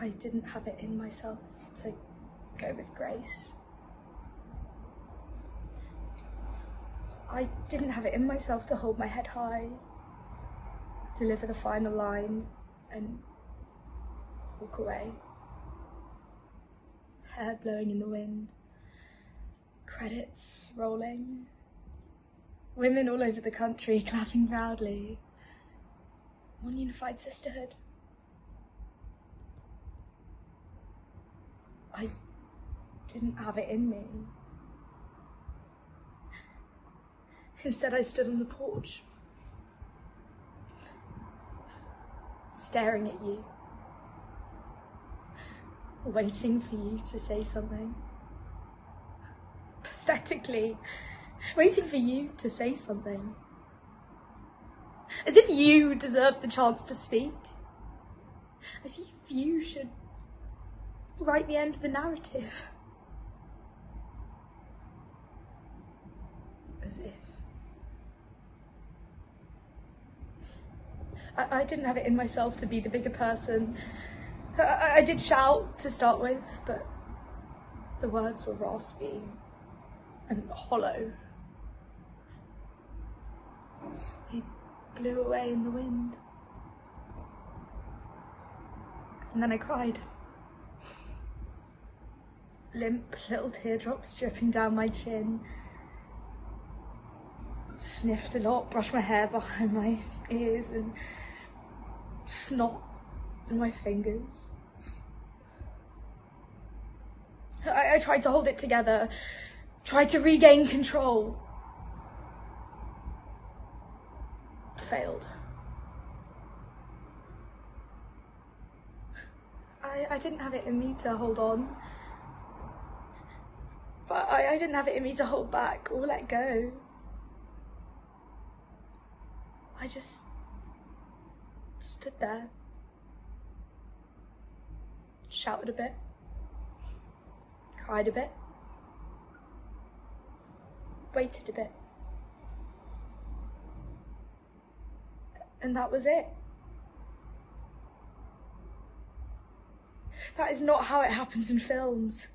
I didn't have it in myself to go with grace. I didn't have it in myself to hold my head high, deliver the final line, and walk away. Hair blowing in the wind, credits rolling, women all over the country clapping proudly. One unified sisterhood. I didn't have it in me. Instead, I stood on the porch, staring at you, waiting for you to say something. Pathetically, waiting for you to say something. As if you deserved the chance to speak. As if you should write the end of the narrative. As if. I, I didn't have it in myself to be the bigger person. I, I did shout to start with, but the words were raspy and hollow. They blew away in the wind. And then I cried. Limp little teardrops dripping down my chin. Sniffed a lot, brushed my hair behind my ears and snot in my fingers. I, I tried to hold it together, tried to regain control. Failed. I, I didn't have it in me to hold on. But I, I didn't have it in me to hold back or let go. I just stood there, shouted a bit, cried a bit, waited a bit. And that was it. That is not how it happens in films.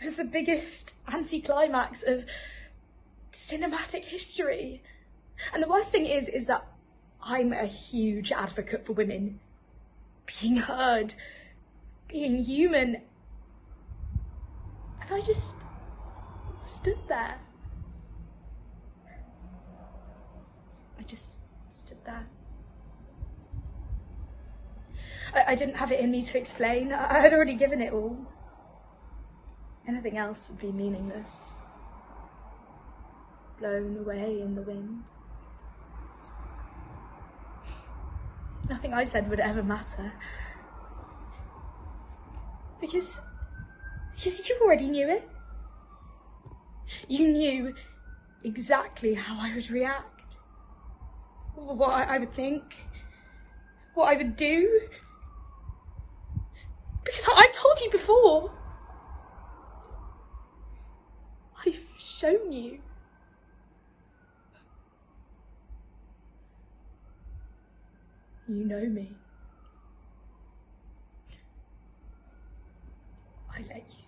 It was the biggest anticlimax of cinematic history. And the worst thing is, is that I'm a huge advocate for women being heard, being human. And I just stood there. I just stood there. I, I didn't have it in me to explain. I, I had already given it all. Anything else would be meaningless. Blown away in the wind. Nothing I said would ever matter. Because, because you already knew it. You knew exactly how I would react, what I would think, what I would do. Because I've told you before. I've shown you. You know me. I let you.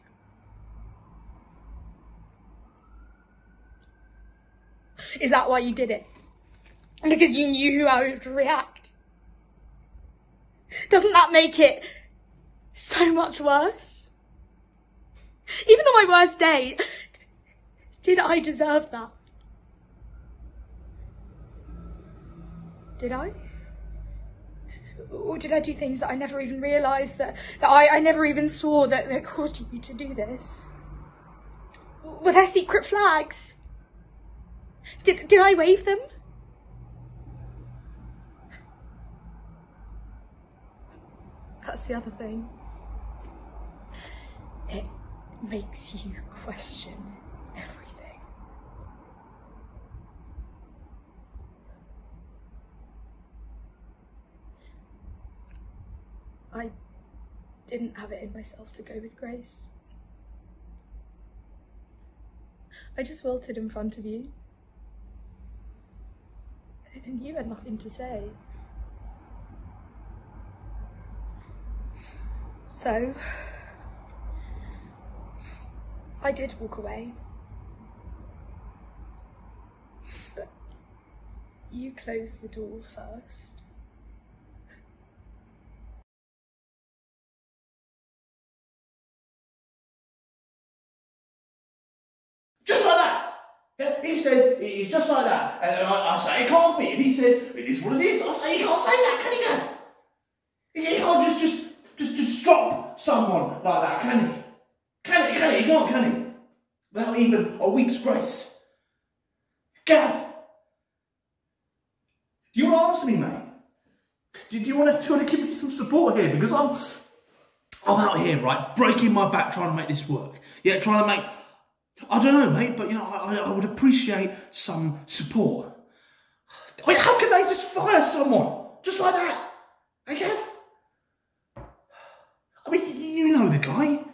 Is that why you did it? Because you knew who I would react? Doesn't that make it so much worse? Even on my worst day, did I deserve that? Did I? Or did I do things that I never even realised, that, that I, I never even saw that, that caused you to do this? Were there secret flags? Did, did I wave them? That's the other thing. It makes you question everything. I didn't have it in myself to go with Grace. I just wilted in front of you. And you had nothing to say. So, I did walk away. But you closed the door first. Yeah, he says it's just like that, and I, I say it can't be, and he says it is what it is. I say you can't say that, can he, Gav? He can't just just just just drop someone like that, can he? Can he? Can he? He can't, can he? Without even a week's grace. Gav, do you want to answer me, mate? Do, do you want to do you want to give me some support here? Because I'm I'm out here, right, breaking my back trying to make this work. Yeah, trying to make I don't know, mate, but you know, I, I would appreciate some support. How can they just fire someone just like that? Hey, Kev? I mean, you know the guy.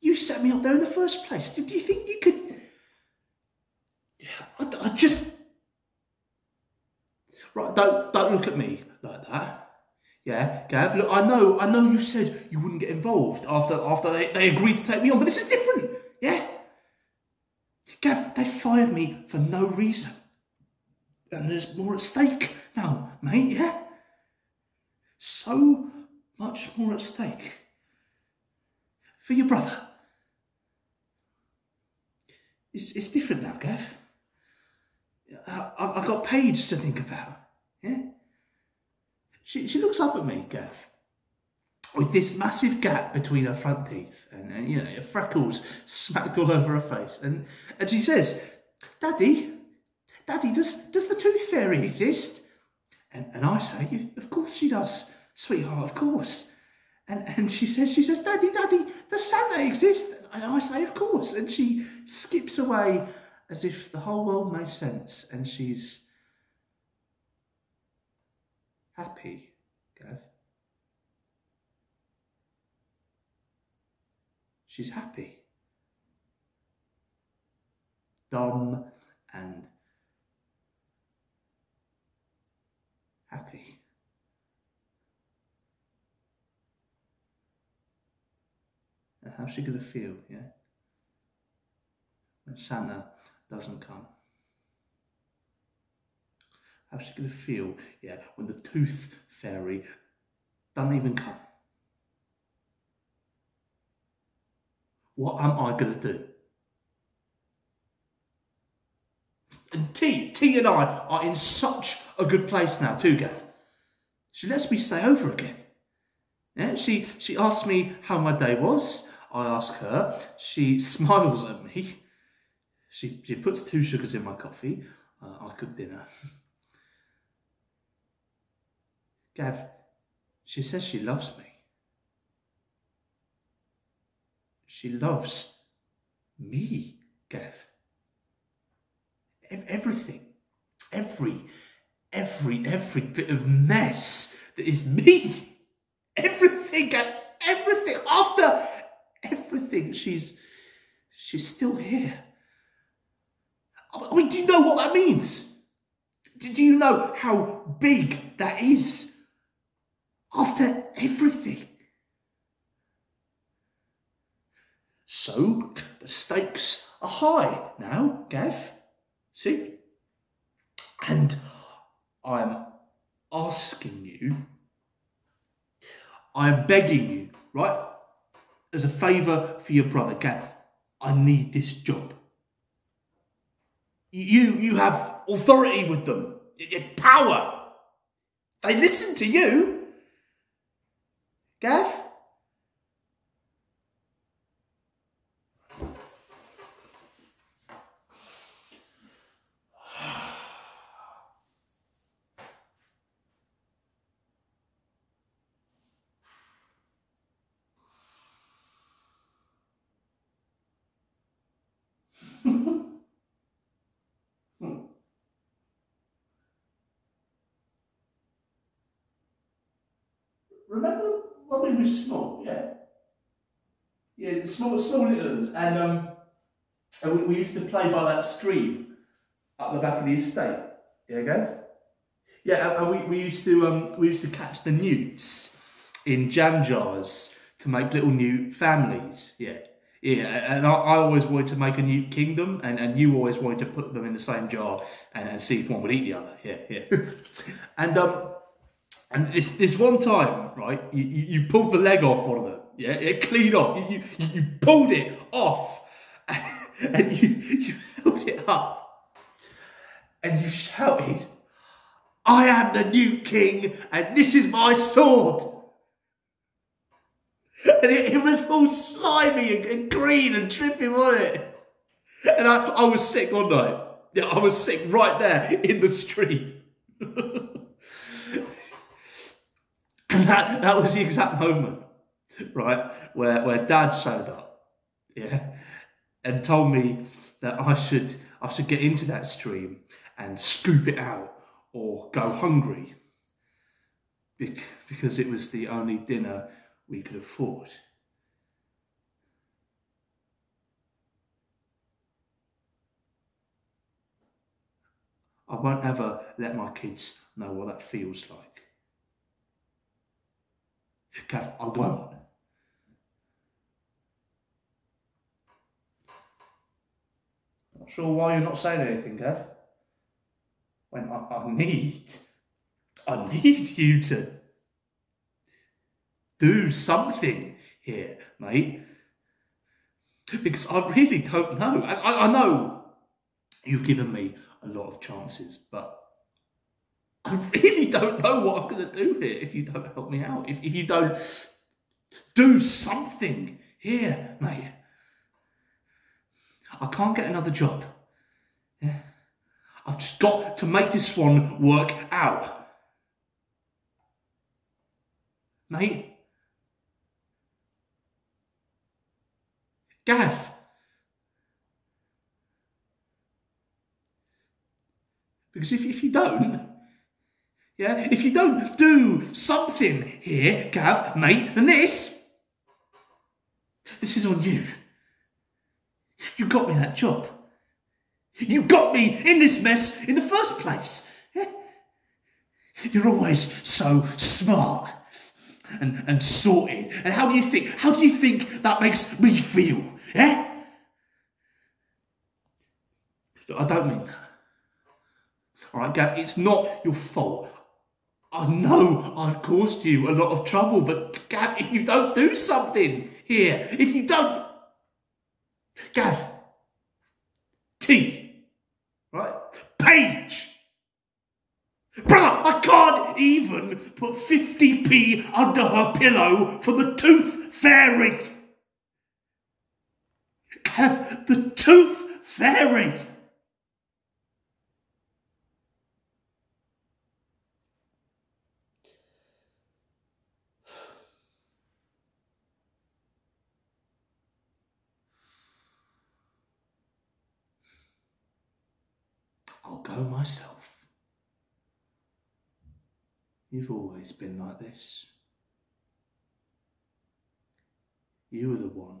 You set me up there in the first place. Do, you think you could? Yeah, I, I just right. Don't don't look at me like that. Yeah, Gav. Look, I know, I know. You said you wouldn't get involved after after they, they agreed to take me on, but this is different. Yeah. Gav, they fired me for no reason. And there's more at stake now, mate, yeah? So much more at stake. For your brother. It's, it's different now, Gav. I, I, I've got Paige to think about, yeah? She, she looks up at me, Gav with this massive gap between her front teeth and, and, you know freckles smacked all over her face. And and she says daddy daddy does does the tooth fairy exist? And and i say of course she does sweetheart of course. And and she says she says daddy daddy does santa exist? And i say of course. And she skips away as if the whole world made sense and she's happy gav She's happy. Dumb and happy. And how's she going to feel, yeah? When Santa doesn't come. How's she going to feel, yeah, when the tooth fairy doesn't even come? What am I going to do? And T, T and I are in such a good place now too, Gav. She lets me stay over again. Yeah, she, she asks me how my day was. I ask her. She smiles at me. She, she puts two sugars in my coffee. Uh, I cook dinner. Gav, she says she loves me. She loves me, Gav. Everything, every, every, every bit of mess that is me. Everything, Gav, everything. After everything, she's, she's still here. I mean, do you know what that means? Do you know how big that is? After everything. So the stakes are high now, Gav. See? And I'm asking you, I'm begging you, right? As a favour for your brother, Gav, I need this job. You, you have authority with them, you have power. They listen to you. Gav? Remember when we were small, yeah? Yeah, small, small little ones. And, um, and we, we, used to play by that stream up the back of the estate. Yeah, Gav? Yeah, and we, we used to um, we used to catch the newts in jam jars to make little new families. Yeah. Yeah, and I, I always wanted to make a new kingdom, and, and you always wanted to put them in the same jar and, and see if one would eat the other. Yeah, yeah. and um, and this, this one time, right, you, you, pulled the leg off one of them. Yeah, it clean off. You, you, you pulled it off, and you, you held it up, and you shouted, "I am the new king, and this is my sword." and it, it, was all slimy and, and, green and dripping on it. And I, I was sick one night. Yeah, I was sick right there in the street. and that, that was the exact moment, right, where, where dad showed up, yeah, and told me that I should, I should get into that stream and scoop it out or go hungry because it was the only dinner we could afford. I won't ever let my kids know what that feels like. Gav, I won't. Not sure why you're not saying anything, Gav. When I, I need, I need you to do something here, mate. Because I really don't know. I, I know you've given me a lot of chances, but I really don't know what I'm going to do here if you don't help me out. If, if you don't do something here, mate. I can't get another job. Yeah. I've just got to make this one work out. Mate, Gav. Because if, if you don't, yeah, if you don't do something here, Gav, mate, and this, this is on you. You got me that job. You got me in this mess in the first place. Yeah? You're always so smart and, and sorted. And how do you think, how do you think that makes me feel? Eh? Look, I don't mean that. All right, Gav, it's not your fault. I know I've caused you a lot of trouble, but Gav, if you don't do something here, if you don't. Gav, T, right? Paige. Brother, I can't even put 50p under her pillow for the tooth fairy have the tooth fairy. I'll go myself. You've always been like this. You were the one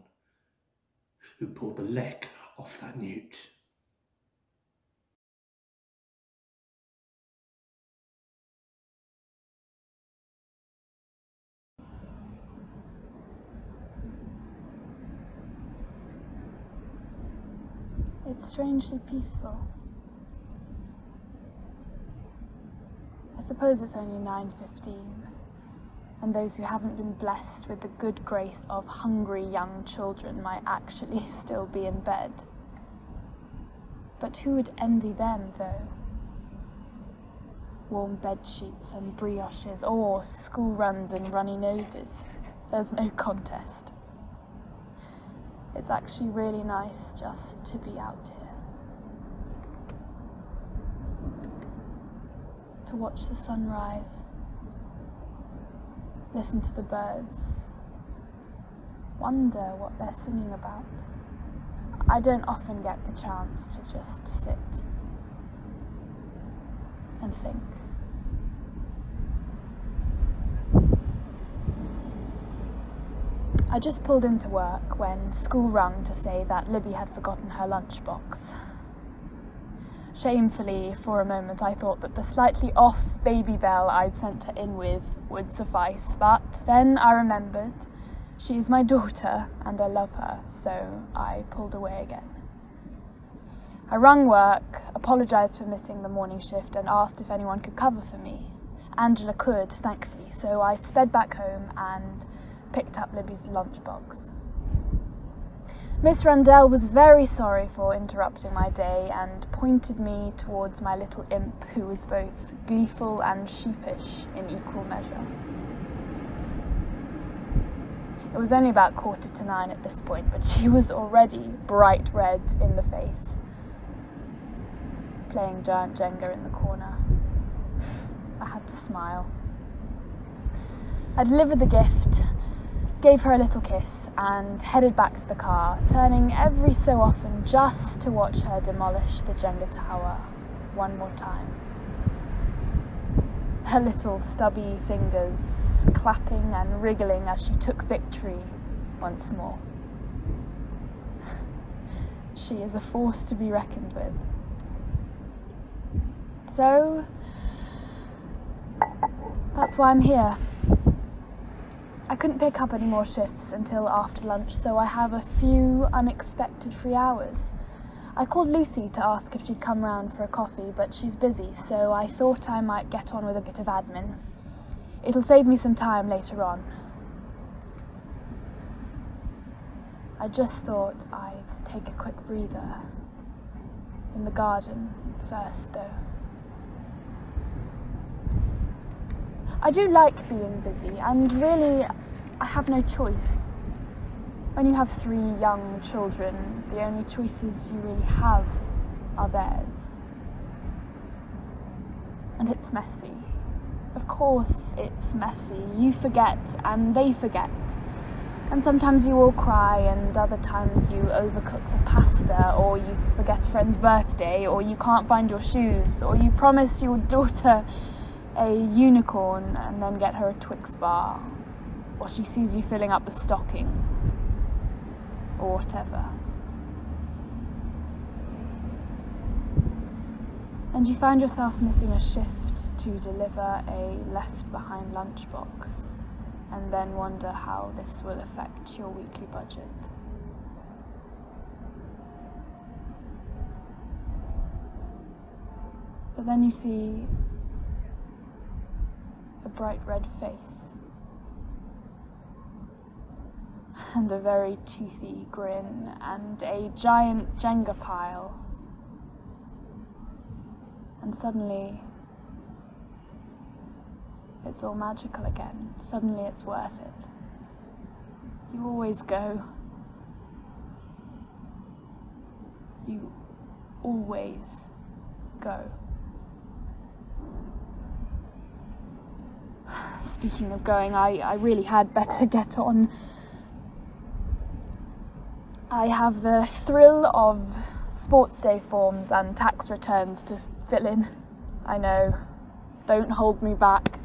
who pulled the leg off that newt. It's strangely peaceful. Suppose it's only 9.15 and those who haven't been blessed with the good grace of hungry young children might actually still be in bed. But who would envy them, though? Warm bed sheets and brioches, or school runs and runny noses. There's no contest. It's actually really nice just to be out here. To watch the sunrise listen to the birds, wonder what they're singing about. I don't often get the chance to just sit and think. I just pulled into work when school rang to say that Libby had forgotten her lunchbox. Shamefully, for a moment, I thought that the slightly off Babybel I'd sent her in with would suffice, but then I remembered She is my daughter and I love her, so I pulled away again. I rung work, apologised for missing the morning shift, and asked if anyone could cover for me. Angela could, thankfully, so I sped back home and picked up Libby's lunchbox. Miss Rundell was very sorry for interrupting my day and pointed me towards my little imp, who was both gleeful and sheepish in equal measure. It was only about quarter to nine at this point, but she was already bright red in the face, playing giant Jenga in the corner. I had to smile. I delivered the gift, gave her a little kiss, and headed back to the car, turning every so often just to watch her demolish the Jenga tower one more time. Her little stubby fingers clapping and wriggling as she took victory once more. She is a force to be reckoned with. So, that's why I'm here. I couldn't pick up any more shifts until after lunch, so I have a few unexpected free hours. I called Lucy to ask if she'd come round for a coffee, but she's busy, so I thought I might get on with a bit of admin. It'll save me some time later on. I just thought I'd take a quick breather. In the garden first, though. I do like being busy, and really, I have no choice. When you have three young children, the only choices you really have are theirs. And it's messy. Of course, it's messy. You forget, and they forget. And sometimes you all cry, and other times you overcook the pasta, or you forget a friend's birthday, or you can't find your shoes, or you promise your daughter a unicorn and then get her a Twix bar, or she sees you filling up the stocking, or whatever. And you find yourself missing a shift to deliver a left behind lunchbox, and then wonder how this will affect your weekly budget. But then you see a bright red face, and a very toothy grin, and a giant Jenga pile. And suddenly, it's all magical again. Suddenly, it's worth it. You always go. You always go. Speaking of going, I, I really had better get on. I have the thrill of sports day forms and tax returns to fill in. I know. Don't hold me back.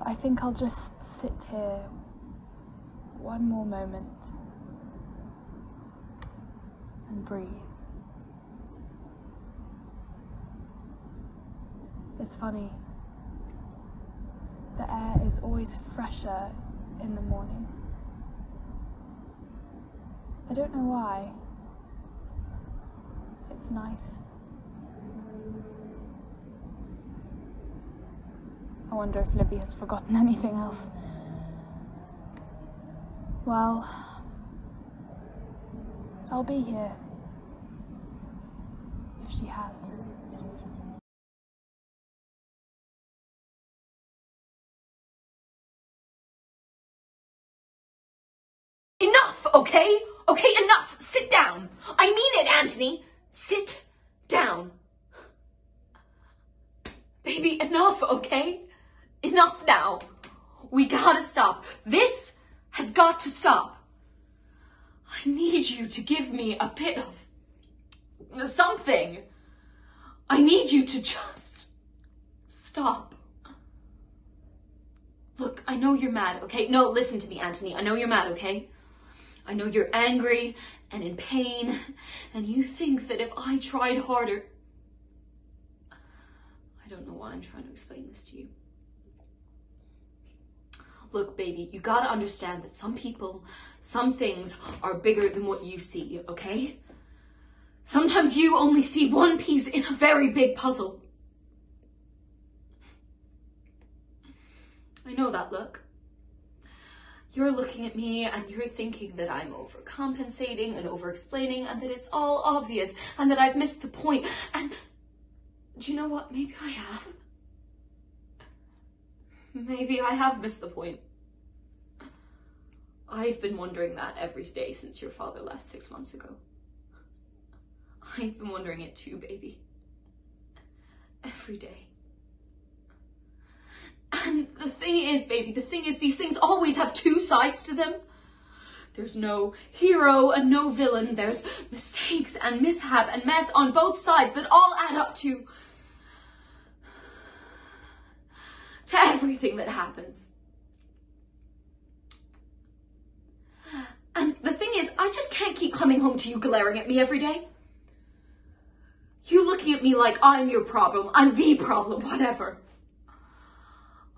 I think I'll just sit here one more moment and breathe. It's funny. The air is always fresher in the morning. I don't know why. It's nice. I wonder if Libby has forgotten anything else. Well, I'll be here if she has. Okay? Okay, enough. Sit down. I mean it, Anthony. Sit down. Baby, enough, okay? Enough now. We gotta stop. This has got to stop. I need you to give me a bit of something. I need you to just stop. Look, I know you're mad, okay? No, listen to me, Anthony. I know you're mad, okay? I know you're angry and in pain, and you think that if I tried harder. I don't know why I'm trying to explain this to you. Look, baby, you gotta understand that some people, some things are bigger than what you see, okay? Sometimes you only see one piece in a very big puzzle. I know that look. You're looking at me and you're thinking that I'm overcompensating and over-explaining and that it's all obvious and that I've missed the point. And do you know what? Maybe I have. Maybe I have missed the point. I've been wondering that every day since your father left six months ago. I've been wondering it too, baby. Every day. The thing is, baby, the thing is, these things always have two sides to them. There's no hero and no villain. There's mistakes and mishap and mess on both sides that all add up to to everything that happens. And the thing is, I just can't keep coming home to you glaring at me every day. You looking at me like I'm your problem, I'm the problem, whatever.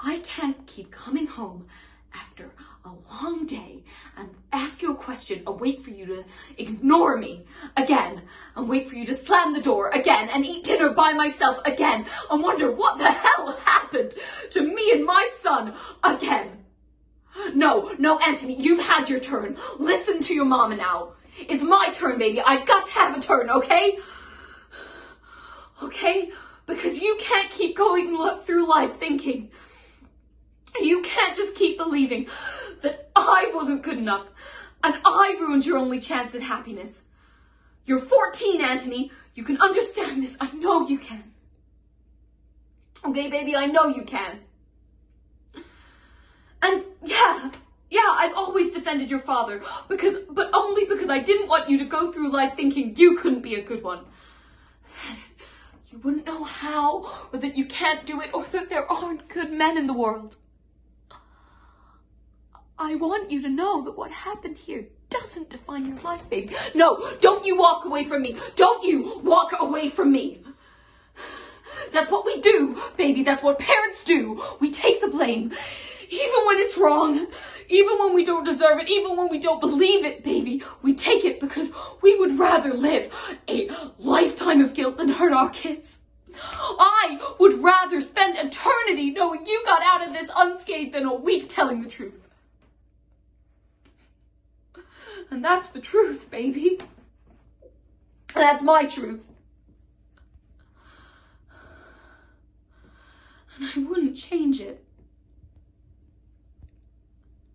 I can't keep coming home after a long day and ask you a question and wait for you to ignore me again and wait for you to slam the door again and eat dinner by myself again and wonder what the hell happened to me and my son again. No, no, Anthony, you've had your turn. Listen to your mama now. It's my turn, baby. I've got to have a turn, okay? Okay? Because you can't keep going through life thinking you can't just keep believing that I wasn't good enough and I ruined your only chance at happiness. You're 14, Anthony. You can understand this. I know you can. Okay, baby, I know you can. And yeah, yeah, I've always defended your father because, but only because I didn't want you to go through life thinking you couldn't be a good one. You wouldn't know how, or that you can't do it, or that there aren't good men in the world. I want you to know that what happened here doesn't define your life, baby. No, don't you walk away from me. Don't you walk away from me. That's what we do, baby. That's what parents do. We take the blame. Even when it's wrong, even when we don't deserve it, even when we don't believe it, baby, we take it because we would rather live a lifetime of guilt than hurt our kids. I would rather spend eternity knowing you got out of this unscathed than a week telling the truth. And that's the truth, baby. That's my truth. And I wouldn't change it.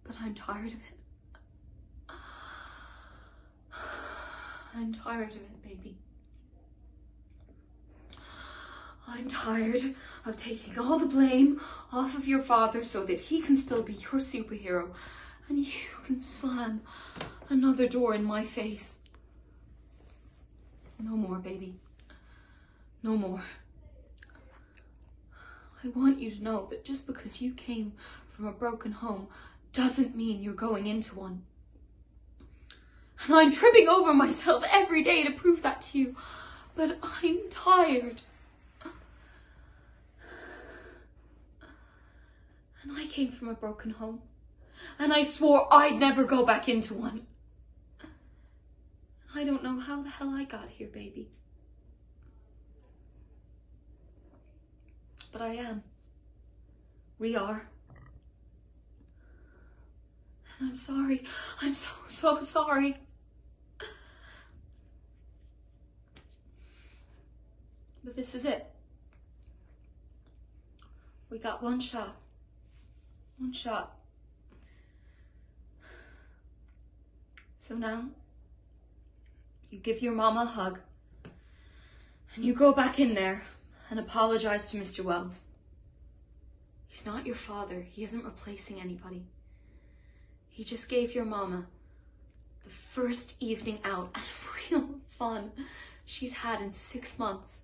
But I'm tired of it. I'm tired of it, baby. I'm tired of taking all the blame off of your father so that he can still be your superhero and you can slam another door in my face. No more, baby. No more. I want you to know that just because you came from a broken home doesn't mean you're going into one. And I'm tripping over myself every day to prove that to you. But I'm tired. And I came from a broken home and I swore I'd never go back into one. I don't know how the hell I got here, baby. But I am. We are. And I'm sorry. I'm so, so sorry. But this is it. We got one shot. One shot. So now, you give your mama a hug, and you go back in there and apologize to Mr. Wells. He's not your father. He isn't replacing anybody. He just gave your mama the first evening out and real fun she's had in six months.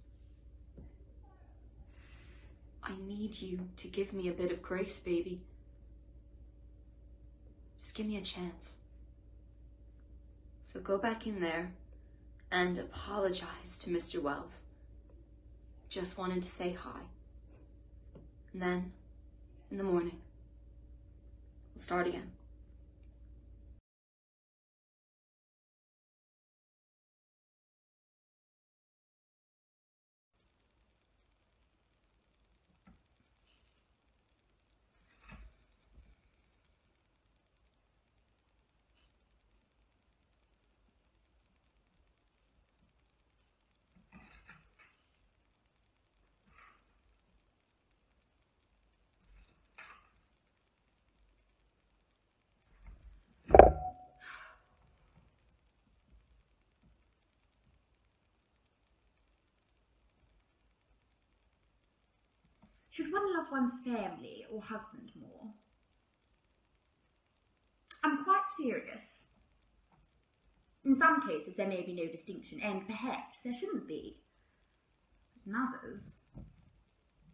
I need you to give me a bit of grace, baby. Just give me a chance. So go back in there and apologize to Mr. Wells. Just wanted to say hi. And then, in the morning, We'll start again. Should one love one's family or husband more? I'm quite serious. In some cases, there may be no distinction, and perhaps there shouldn't be. But in others,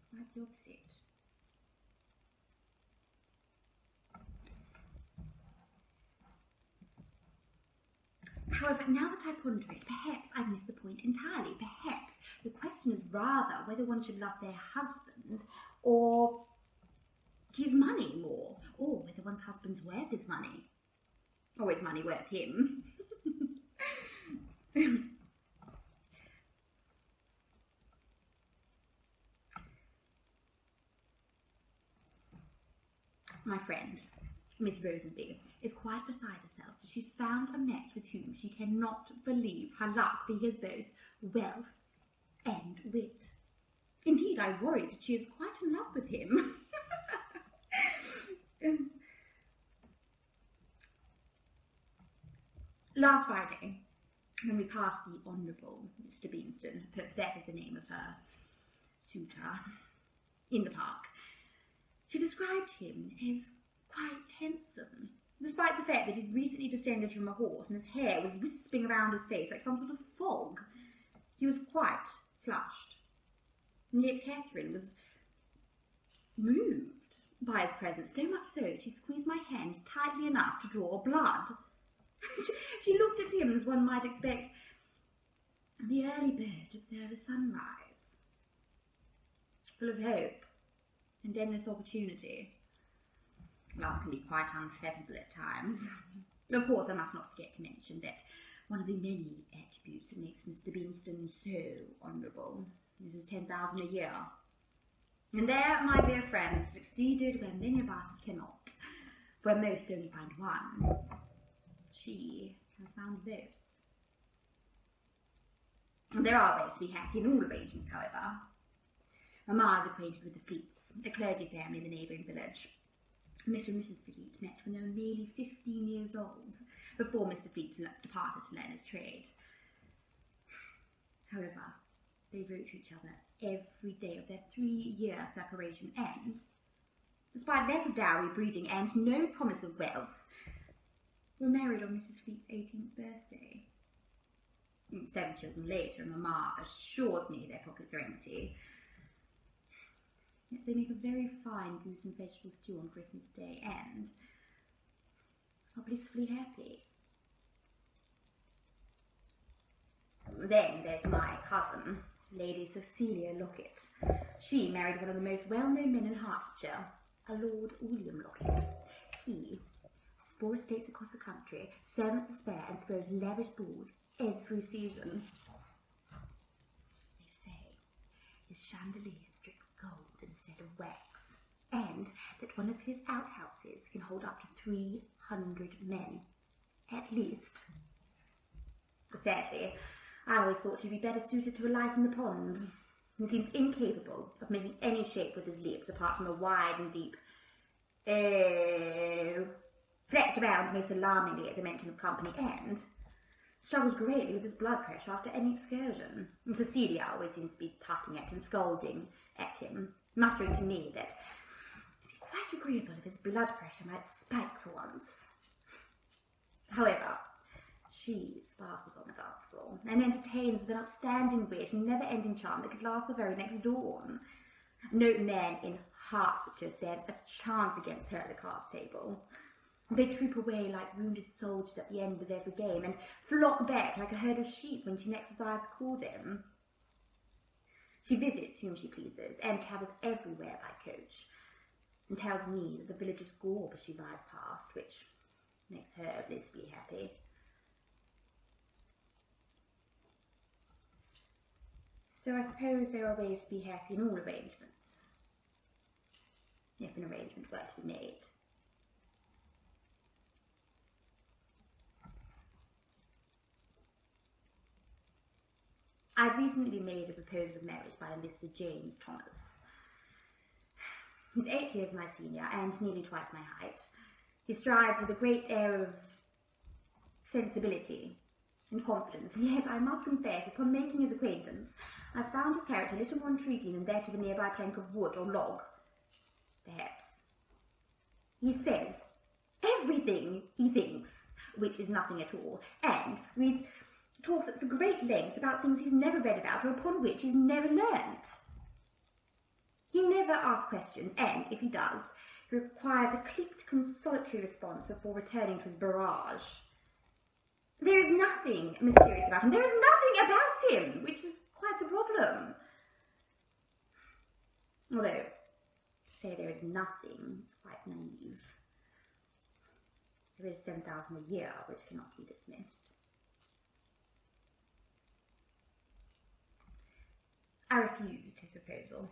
quite the opposite. However, now that I ponder it, perhaps I've missed the point entirely. Perhaps the question is rather whether one should love their husband or his money more, or whether one's husband's worth his money, or is money worth him. My friend, Miss Rosenby, is quite beside herself. She's found a match with whom she cannot believe her luck, for he has both wealth and wit. Indeed, I worry that she is quite in love with him. Um, last Friday, when we passed the Honourable Mr. Beanston, that is the name of her suitor, in the park, she described him as quite handsome, despite the fact that he'd recently descended from a horse and his hair was wisping around his face like some sort of fog. He was quite flushed. And yet Catherine was moved by his presence, so much so that she squeezed my hand tightly enough to draw blood. she looked at him as one might expect the early bird observe a sunrise, full of hope and endless opportunity. Love can be quite unfathomable at times. Of course, I must not forget to mention that one of the many attributes that makes Mr. Beanston so honourable This is his 10,000 a year. And there, my dear friend, succeeded where many of us cannot, where most only find one. She has found both. There are ways to be happy in all arrangements, however. Mamma is acquainted with the Fleets, a clergy family in the neighbouring village. Mr. and Mrs. Fleet met when they were merely 15 years old, before Mr. Fleet departed to learn his trade. However, they wrote to each other every day of their three-year separation and, despite lack of dowry, breeding, and no promise of wealth, were married on Mrs. Fleet's 18th birthday. Seven children later, Mamma assures me their pockets are empty. They make a very fine goose and vegetable stew on Christmas Day and are blissfully happy. Then there's my cousin, Lady Cecilia Locket. She married one of the most well-known men in Hertfordshire, a Lord William Locket. He has four estates across the country, servants to spare, and throws lavish balls every season. They say his chandeliers wax, and that one of his outhouses can hold up to 300 men, at least. Sadly, I always thought he'd be better suited to a life in the pond. He seems incapable of making any shape with his lips apart from a wide and deep oh, flex around most alarmingly at the mention of company and struggles greatly with his blood pressure after any excursion. And Cecilia always seems to be tutting at him, scolding at him, muttering to me that it'd be quite agreeable if his blood pressure might spike for once. However, she sparkles on the dance floor and entertains with an outstanding wit and never-ending charm that could last the very next dawn. No man in Hertfordshire stands a chance against her at the cards table. They troop away like wounded soldiers at the end of every game and flock back like a herd of sheep when she next desires to call them. She visits whom she pleases and travels everywhere by coach. and tells me that the villagers gorb as she rides past, which makes her blissfully happy. So I suppose there are ways to be happy in all arrangements, if an arrangement were to be made. I've recently been made a proposal of marriage by a Mr. James Thomas. He's eight years my senior and nearly twice my height. He strides with a great air of sensibility and confidence, yet I must confess, upon making his acquaintance, I found his character a little more intriguing than that of a nearby plank of wood or log. Perhaps. He says everything he thinks, which is nothing at all, and reads talks at great length about things he's never read about or upon which he's never learnt. He never asks questions, and if he does, he requires a clipped, consolatory response before returning to his barrage. There is nothing mysterious about him. There is nothing about him, which is quite the problem. Although, to say there is nothing is quite naive. There is 7,000 a year, which cannot be dismissed. I refused his proposal.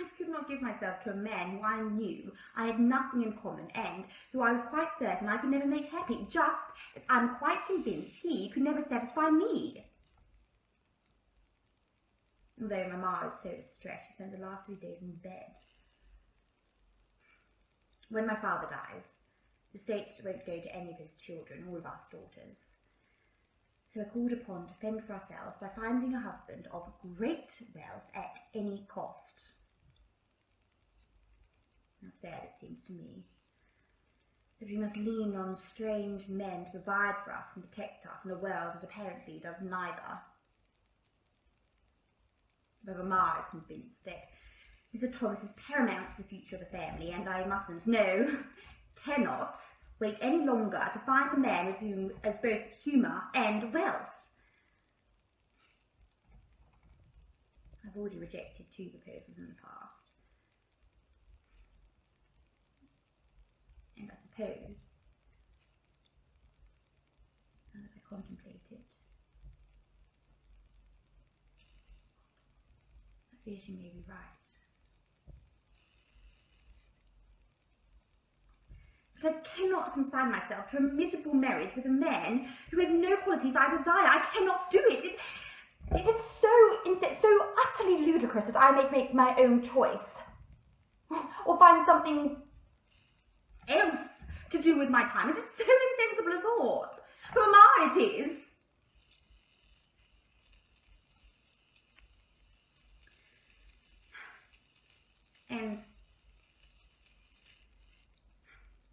I could not give myself to a man who I knew I had nothing in common and who I was quite certain I could never make happy, just as I'm quite convinced he could never satisfy me. Although Mamma was so distressed, she spent the last three days in bed. When my father dies, the state won't go to any of his children, all of us daughters so we're called upon to fend for ourselves by finding a husband of great wealth at any cost. How sad it seems to me that we must lean on strange men to provide for us and protect us in a world that apparently does neither. But Mamma is convinced that Mr. Thomas is paramount to the future of the family, and I mustn't, no, cannot, wait any longer to find a man with whom as both humour and wealth. I've already rejected two proposals in the past. And I suppose, now that I contemplate it, I fear she may be right. I cannot consign myself to a miserable marriage with a man who has no qualities I desire. I cannot do it. It, it so instead so utterly ludicrous that I may make my own choice. Or find something else to do with my time. Is it so insensible a thought? For Mamma it is. And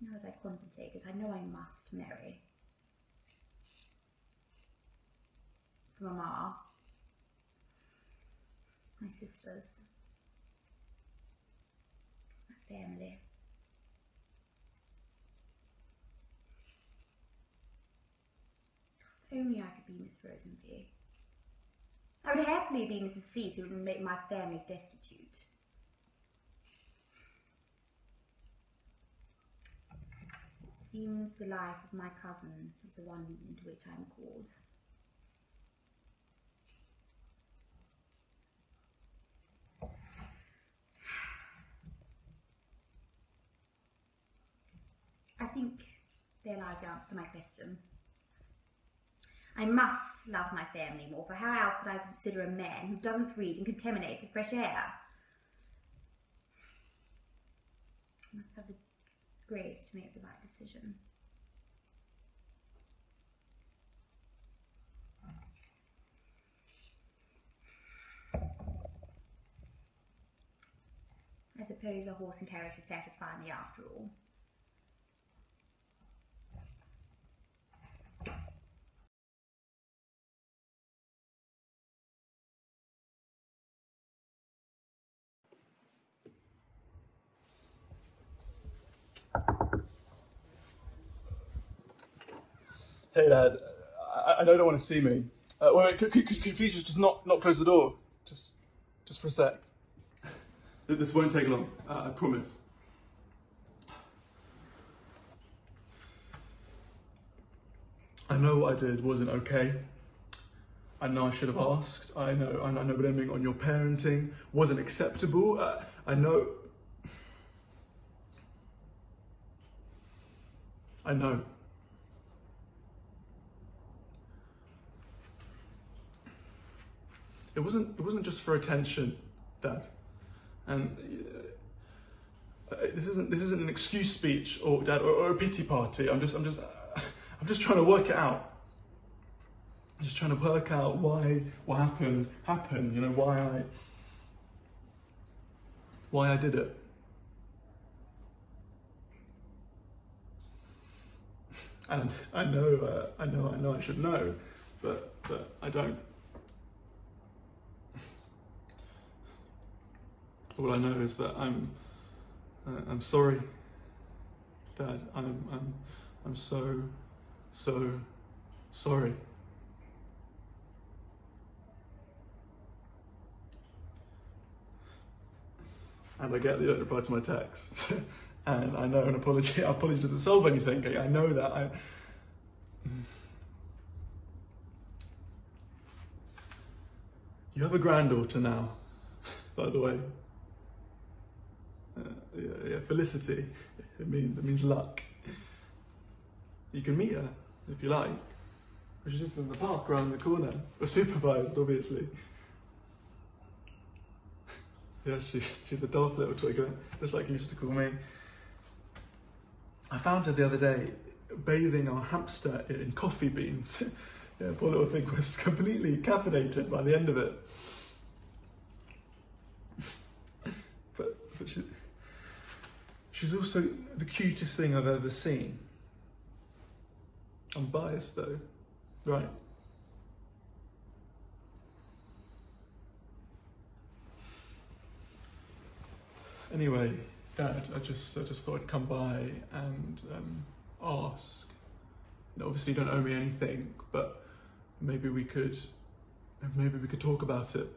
now that I contemplate it, I know I must marry. For Mamma, my sisters, my family. If only I could be Miss Rosenby. I would happily be Mrs. Fleet who would make my family destitute. Seems the life of my cousin is the one into which I am called. I think there lies the answer to my question. I must love my family more, for how else could I consider a man who doesn't read and contaminates the fresh air? I must have the grace to make the right decision. I suppose a horse and carriage would satisfy me after all. Hey, Dad. I, I know you don't want to see me. Uh, wait, wait, could, could, could you please just, not, not close the door? Just, just for a sec. This won't take long, uh, I promise. I know what I did wasn't okay. I know I should have asked. I know, I know blaming on your parenting wasn't acceptable. Uh, I know. I know. It wasn't. It wasn't just for attention, Dad. And uh, uh, this isn't. This isn't an excuse speech, or Dad, or, or a pity party. I'm just. I'm just. I'm just trying to work it out. I'm just trying to work out why what happened happened. You know why I. Why I did it. And I know, uh, I know, I know I should know, but but I don't. All I know is that I'm uh, I'm sorry, Dad. I'm I'm I'm so so sorry. And I get you don't reply to my text. and I know an apology an apology doesn't solve anything. I know that I You have a granddaughter now, by the way. Uh, yeah, yeah, Felicity. It means it means luck. You can meet her if you like. She's just in the park around the corner. Or supervised, obviously. Yeah, she, she's a daft little twigger, just like you used to call me. I found her the other day bathing our hamster in coffee beans. yeah, poor little thing was completely caffeinated by the end of it. but but she, she's also the cutest thing I've ever seen. I'm biased though, right? Anyway, Dad, I just I just thought I'd come by and um, ask. Obviously, you don't owe me anything, but maybe we could maybe we could talk about it.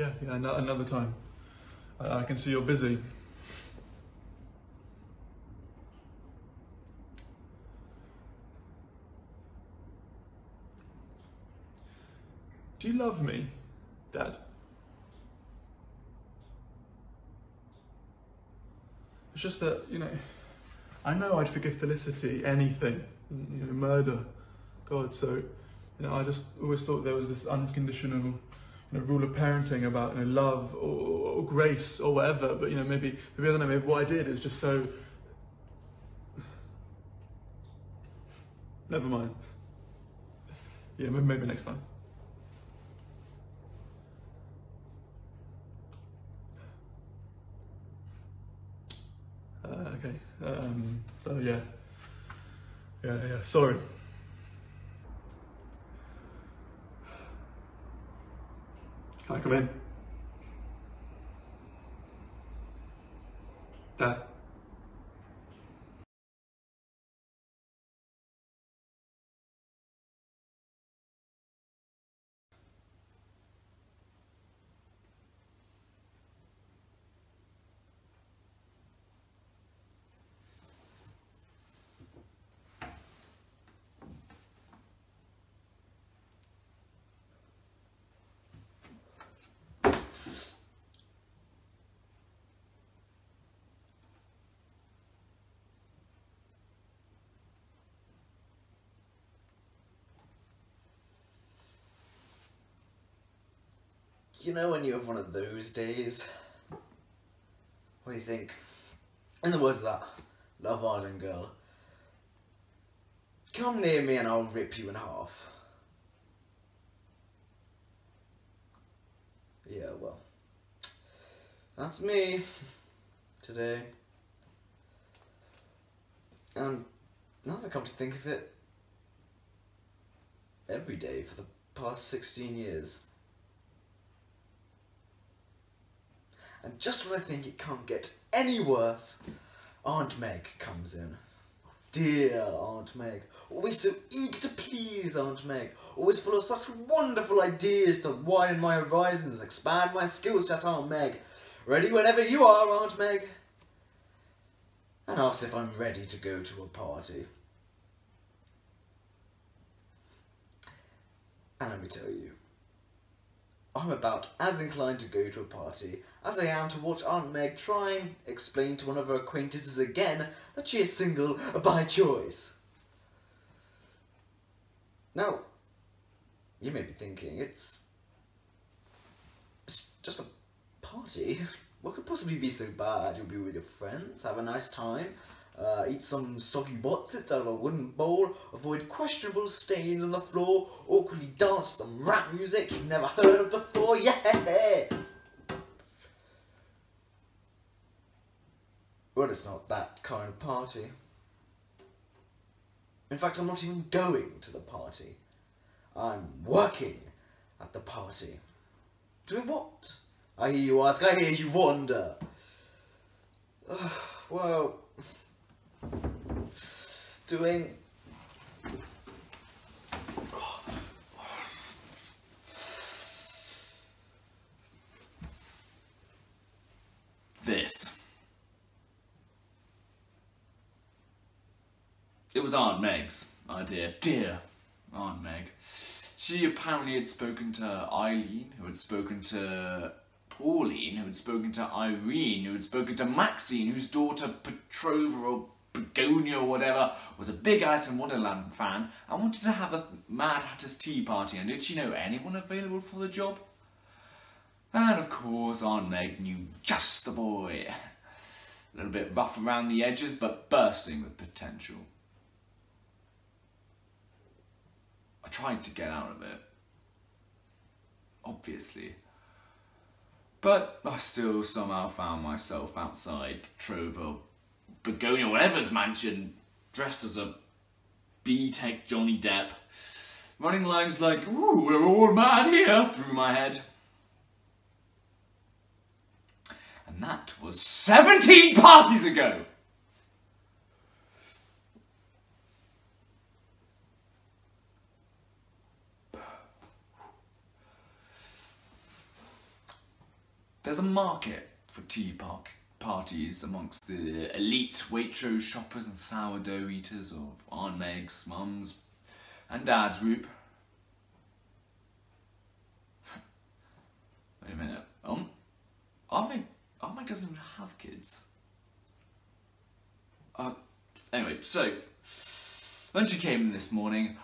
Yeah, yeah, ano- another time. I, I can see you're busy. Do you love me, Dad? It's just that, you know, I know I'd forgive Felicity anything, mm-hmm. you know, murder, God. So, you know, I just always thought there was this unconditional, you know, rule of parenting about, you know, love or, or grace or whatever. But you know, maybe, maybe I don't know. Maybe what I did is just so. Never mind. Yeah, maybe, next time. Uh, okay. Um, so yeah. Yeah, yeah. Sorry. Can I come in? Dad. You know when you have one of those days where you think, in the words of that Love Island girl, come near me and I'll rip you in half. Yeah, well, that's me today. And now that I come to think of it, every day for the past 16 years. And just when I think it can't get any worse, Aunt Meg comes in. dear Aunt Meg. Always so eager to please Aunt Meg. Always full of such wonderful ideas to widen my horizons and expand my skill set, Aunt Meg. Ready whenever you are, Aunt Meg. And asks if I'm ready to go to a party. And let me tell you, I'm about as inclined to go to a party as I am to watch Aunt Meg try and explain to one of her acquaintances again that she is single by choice. Now, you may be thinking, it's, it's just a party. What could possibly be so bad? You'll be with your friends, have a nice time, uh, eat some soggy wotsits out of a wooden bowl, avoid questionable stains on the floor, awkwardly dance some rap music you've never heard of before. Yeah! Well, it's not that kind of party. In fact, I'm not even going to the party. I'm working at the party. Doing what? I hear you ask, I hear you wonder. Well, doing. This. It was Aunt Meg's idea. Dear Aunt Meg. She apparently had spoken to Eileen, who had spoken to Pauline, who had spoken to Irene, who had spoken to Maxine, whose daughter Petrova or Begonia or whatever was a big Alice in Wonderland fan and wanted to have a Mad Hatter's tea party. And did she know anyone available for the job? And of course, Aunt Meg knew just the boy. A little bit rough around the edges, but bursting with potential. I tried to get out of it. Obviously. But I still somehow found myself outside Trovo, Begonia, whatever's mansion, dressed as a BTEC Johnny Depp, running lines like, ooh, we're all mad here, through my head. And that was 17 parties ago! There's a market for tea park parties amongst the elite Waitrose shoppers and sourdough eaters of Aunt Meg's, Mum's, and Dad's group. Wait a minute. Um, Aunt Meg, Aunt Meg doesn't even have kids. Uh, anyway, so when she came in this morning,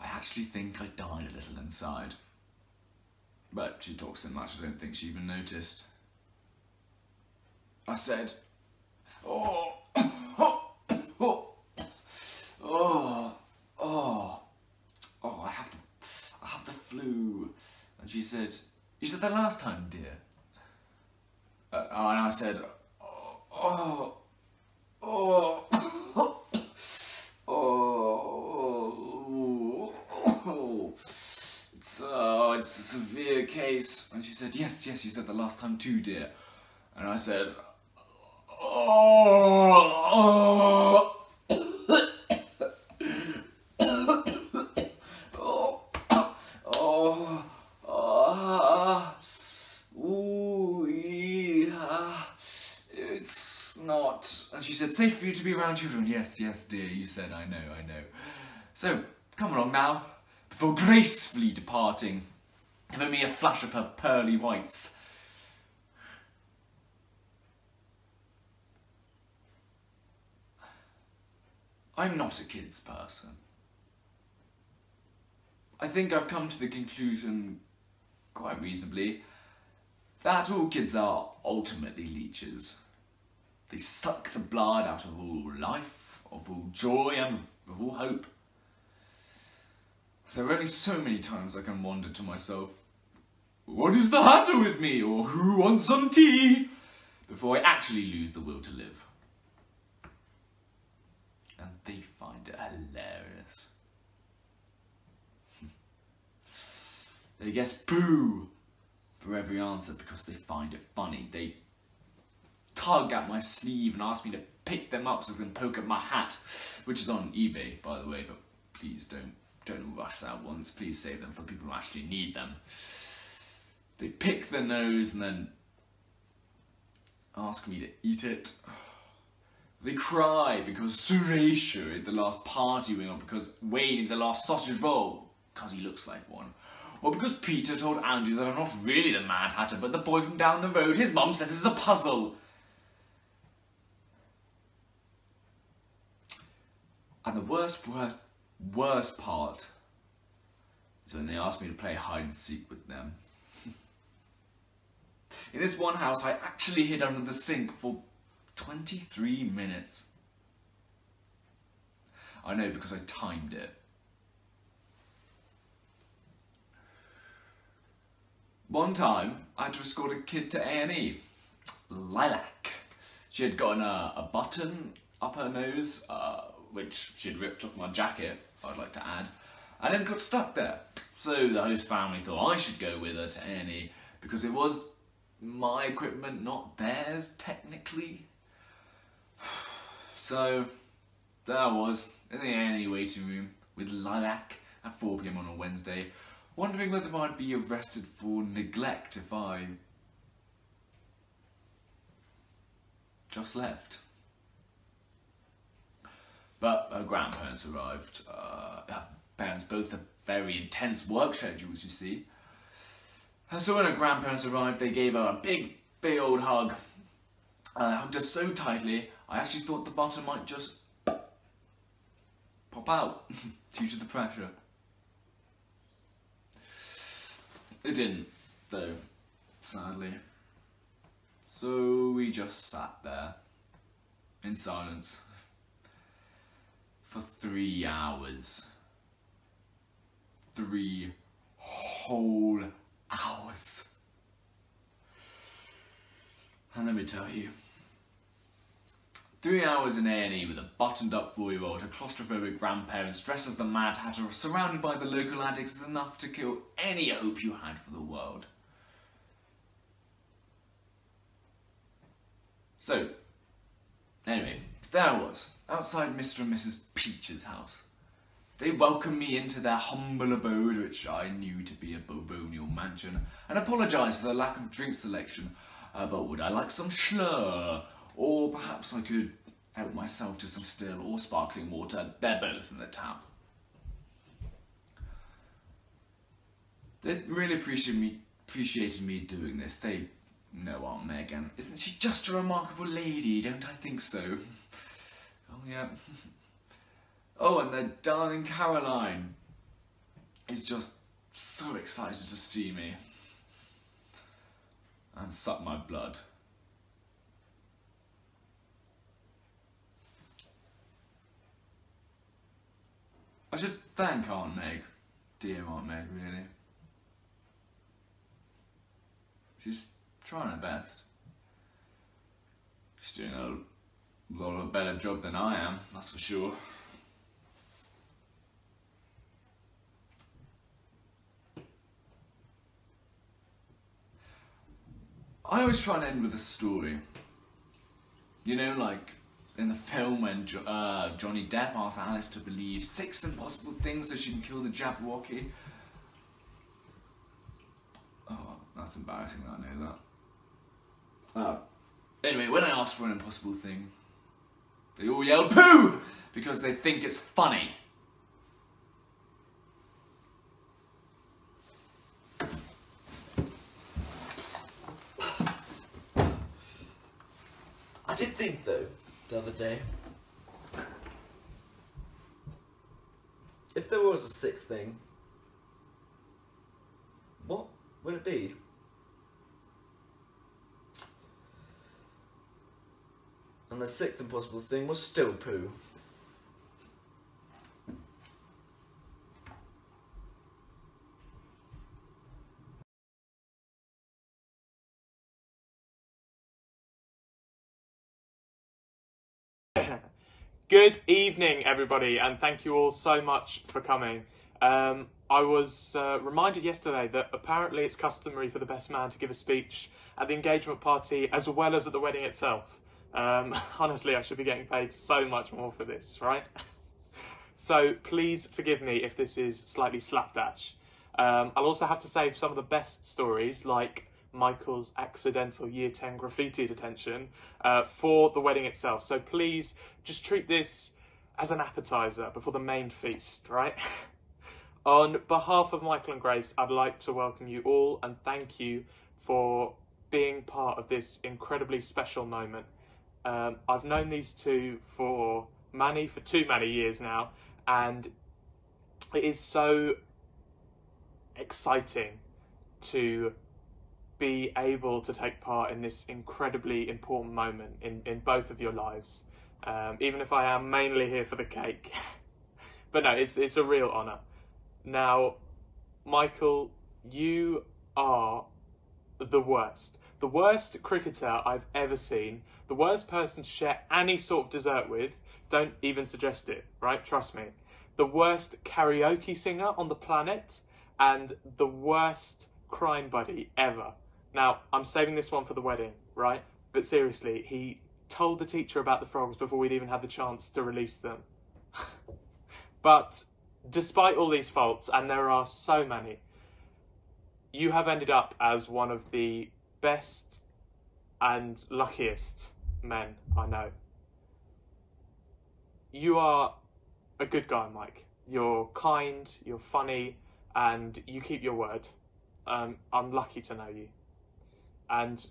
I actually think I died a little inside. But she talks so much, I don't think she even noticed. I said, Oh, oh, oh, oh, oh, oh, I have the, I have the flu. And she said, You said that last time, dear. Uh, and I said, Oh, oh, oh, oh, oh. It's, uh, it's a severe case. And she said, Yes, yes, you said that last time too, dear. And I said, Oh. It's not. And she said, safe for you to be around children. Yes, yes, dear, you said, I know, I know. So, come along now, before gracefully departing, giving me a flash of her pearly whites. I'm not a kids person. I think I've come to the conclusion, quite reasonably, that all kids are ultimately leeches. They suck the blood out of all life, of all joy, and of all hope. There are only so many times I can wonder to myself, what is the matter with me? Or who wants some tea? Before I actually lose the will to live and they find it hilarious. they guess boo for every answer because they find it funny. They tug at my sleeve and ask me to pick them up so they can poke at my hat, which is on eBay, by the way, but please don't don't rush out ones. Please save them for people who actually need them. They pick their nose and then ask me to eat it. They cry because Suresha is the last party wing, or because Wayne is the last sausage roll, because he looks like one. Or because Peter told Andrew that I'm not really the Mad Hatter, but the boy from down the road his mum says is a puzzle. And the worst, worst, worst part is when they asked me to play hide and seek with them. In this one house, I actually hid under the sink for 23 minutes. I know because I timed it. One time, I had to escort a kid to A&E. Lilac. She had gotten a, a button up her nose, uh, which she'd ripped off my jacket, I'd like to add, and then got stuck there. So the host family thought I should go with her to A&E because it was my equipment, not theirs, technically. So there I was in the A&E waiting room with Lilac at 4pm on a Wednesday, wondering whether I'd be arrested for neglect if I just left. But her grandparents arrived. Uh, her parents both have very intense work schedules, you see. And so when her grandparents arrived, they gave her a big, big old hug. Uh, hugged her so tightly, I actually thought the butter might just pop out due to the pressure. It didn't, though, sadly. So we just sat there in silence for three hours. Three whole hours. And let me tell you, three hours in A&E with a buttoned-up four-year-old, her claustrophobic grandparents dressed as the Mad Hatter, surrounded by the local addicts, is enough to kill any hope you had for the world. So, anyway, there I was, outside Mr. and Mrs. Peach's house. They welcomed me into their humble abode, which I knew to be a baronial mansion, and apologised for the lack of drink selection. Uh, but would I like some schlur? Or perhaps I could help myself to some still or sparkling water. They're both in the tap. They really appreciated me, appreciated me doing this. They know Aunt Megan. Isn't she just a remarkable lady? Don't I think so? Oh, yeah. Oh, and their darling Caroline is just so excited to see me and suck my blood. I should thank Aunt Meg, dear Aunt Meg, really. She's trying her best. She's doing a lot of a better job than I am, that's for sure. I always try and end with a story. You know, like in the film when jo- uh, Johnny Depp asks Alice to believe six impossible things so she can kill the Jabberwocky. Oh, that's embarrassing that I know that. Uh, anyway, when I ask for an impossible thing, they all yell poo because they think it's funny. I did think though, the other day, if there was a sixth thing, what would it be? And the sixth impossible thing was still poo. Good evening, everybody, and thank you all so much for coming. Um, I was uh, reminded yesterday that apparently it's customary for the best man to give a speech at the engagement party as well as at the wedding itself. Um, honestly, I should be getting paid so much more for this, right? so please forgive me if this is slightly slapdash. Um, I'll also have to save some of the best stories, like Michael's accidental year 10 graffiti detention, uh, for the wedding itself. So please just treat this as an appetizer before the main feast, right? On behalf of Michael and Grace, I'd like to welcome you all and thank you for being part of this incredibly special moment. Um, I've known these two for many, for too many years now, and it is so exciting to be able to take part in this incredibly important moment in, in both of your lives, um, even if I am mainly here for the cake. but no, it's, it's a real honour. Now, Michael, you are the worst. The worst cricketer I've ever seen. The worst person to share any sort of dessert with. Don't even suggest it, right? Trust me. The worst karaoke singer on the planet and the worst crime buddy ever. Now, I'm saving this one for the wedding, right? But seriously, he told the teacher about the frogs before we'd even had the chance to release them. but despite all these faults, and there are so many, you have ended up as one of the best and luckiest men I know. You are a good guy, Mike. You're kind, you're funny, and you keep your word. Um, I'm lucky to know you. And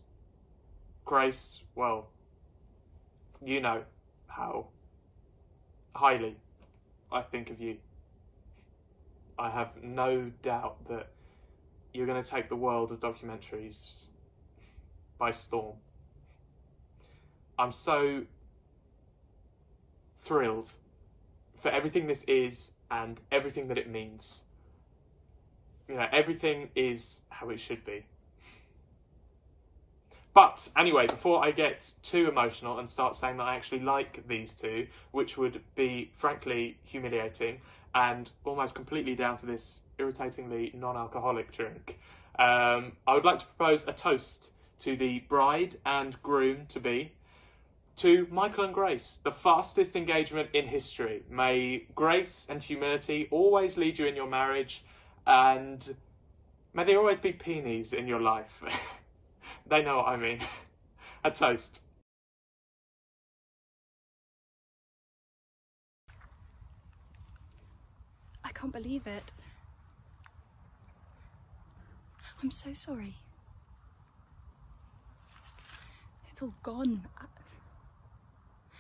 Grace, well, you know how highly I think of you. I have no doubt that you're going to take the world of documentaries by storm. I'm so thrilled for everything this is and everything that it means. You know, everything is how it should be. But anyway, before I get too emotional and start saying that I actually like these two, which would be frankly humiliating and almost completely down to this irritatingly non alcoholic drink, um, I would like to propose a toast to the bride and groom to be. To Michael and Grace, the fastest engagement in history. May grace and humility always lead you in your marriage, and may there always be peonies in your life. They know what I mean. A toast. I can't believe it. I'm so sorry. It's all gone.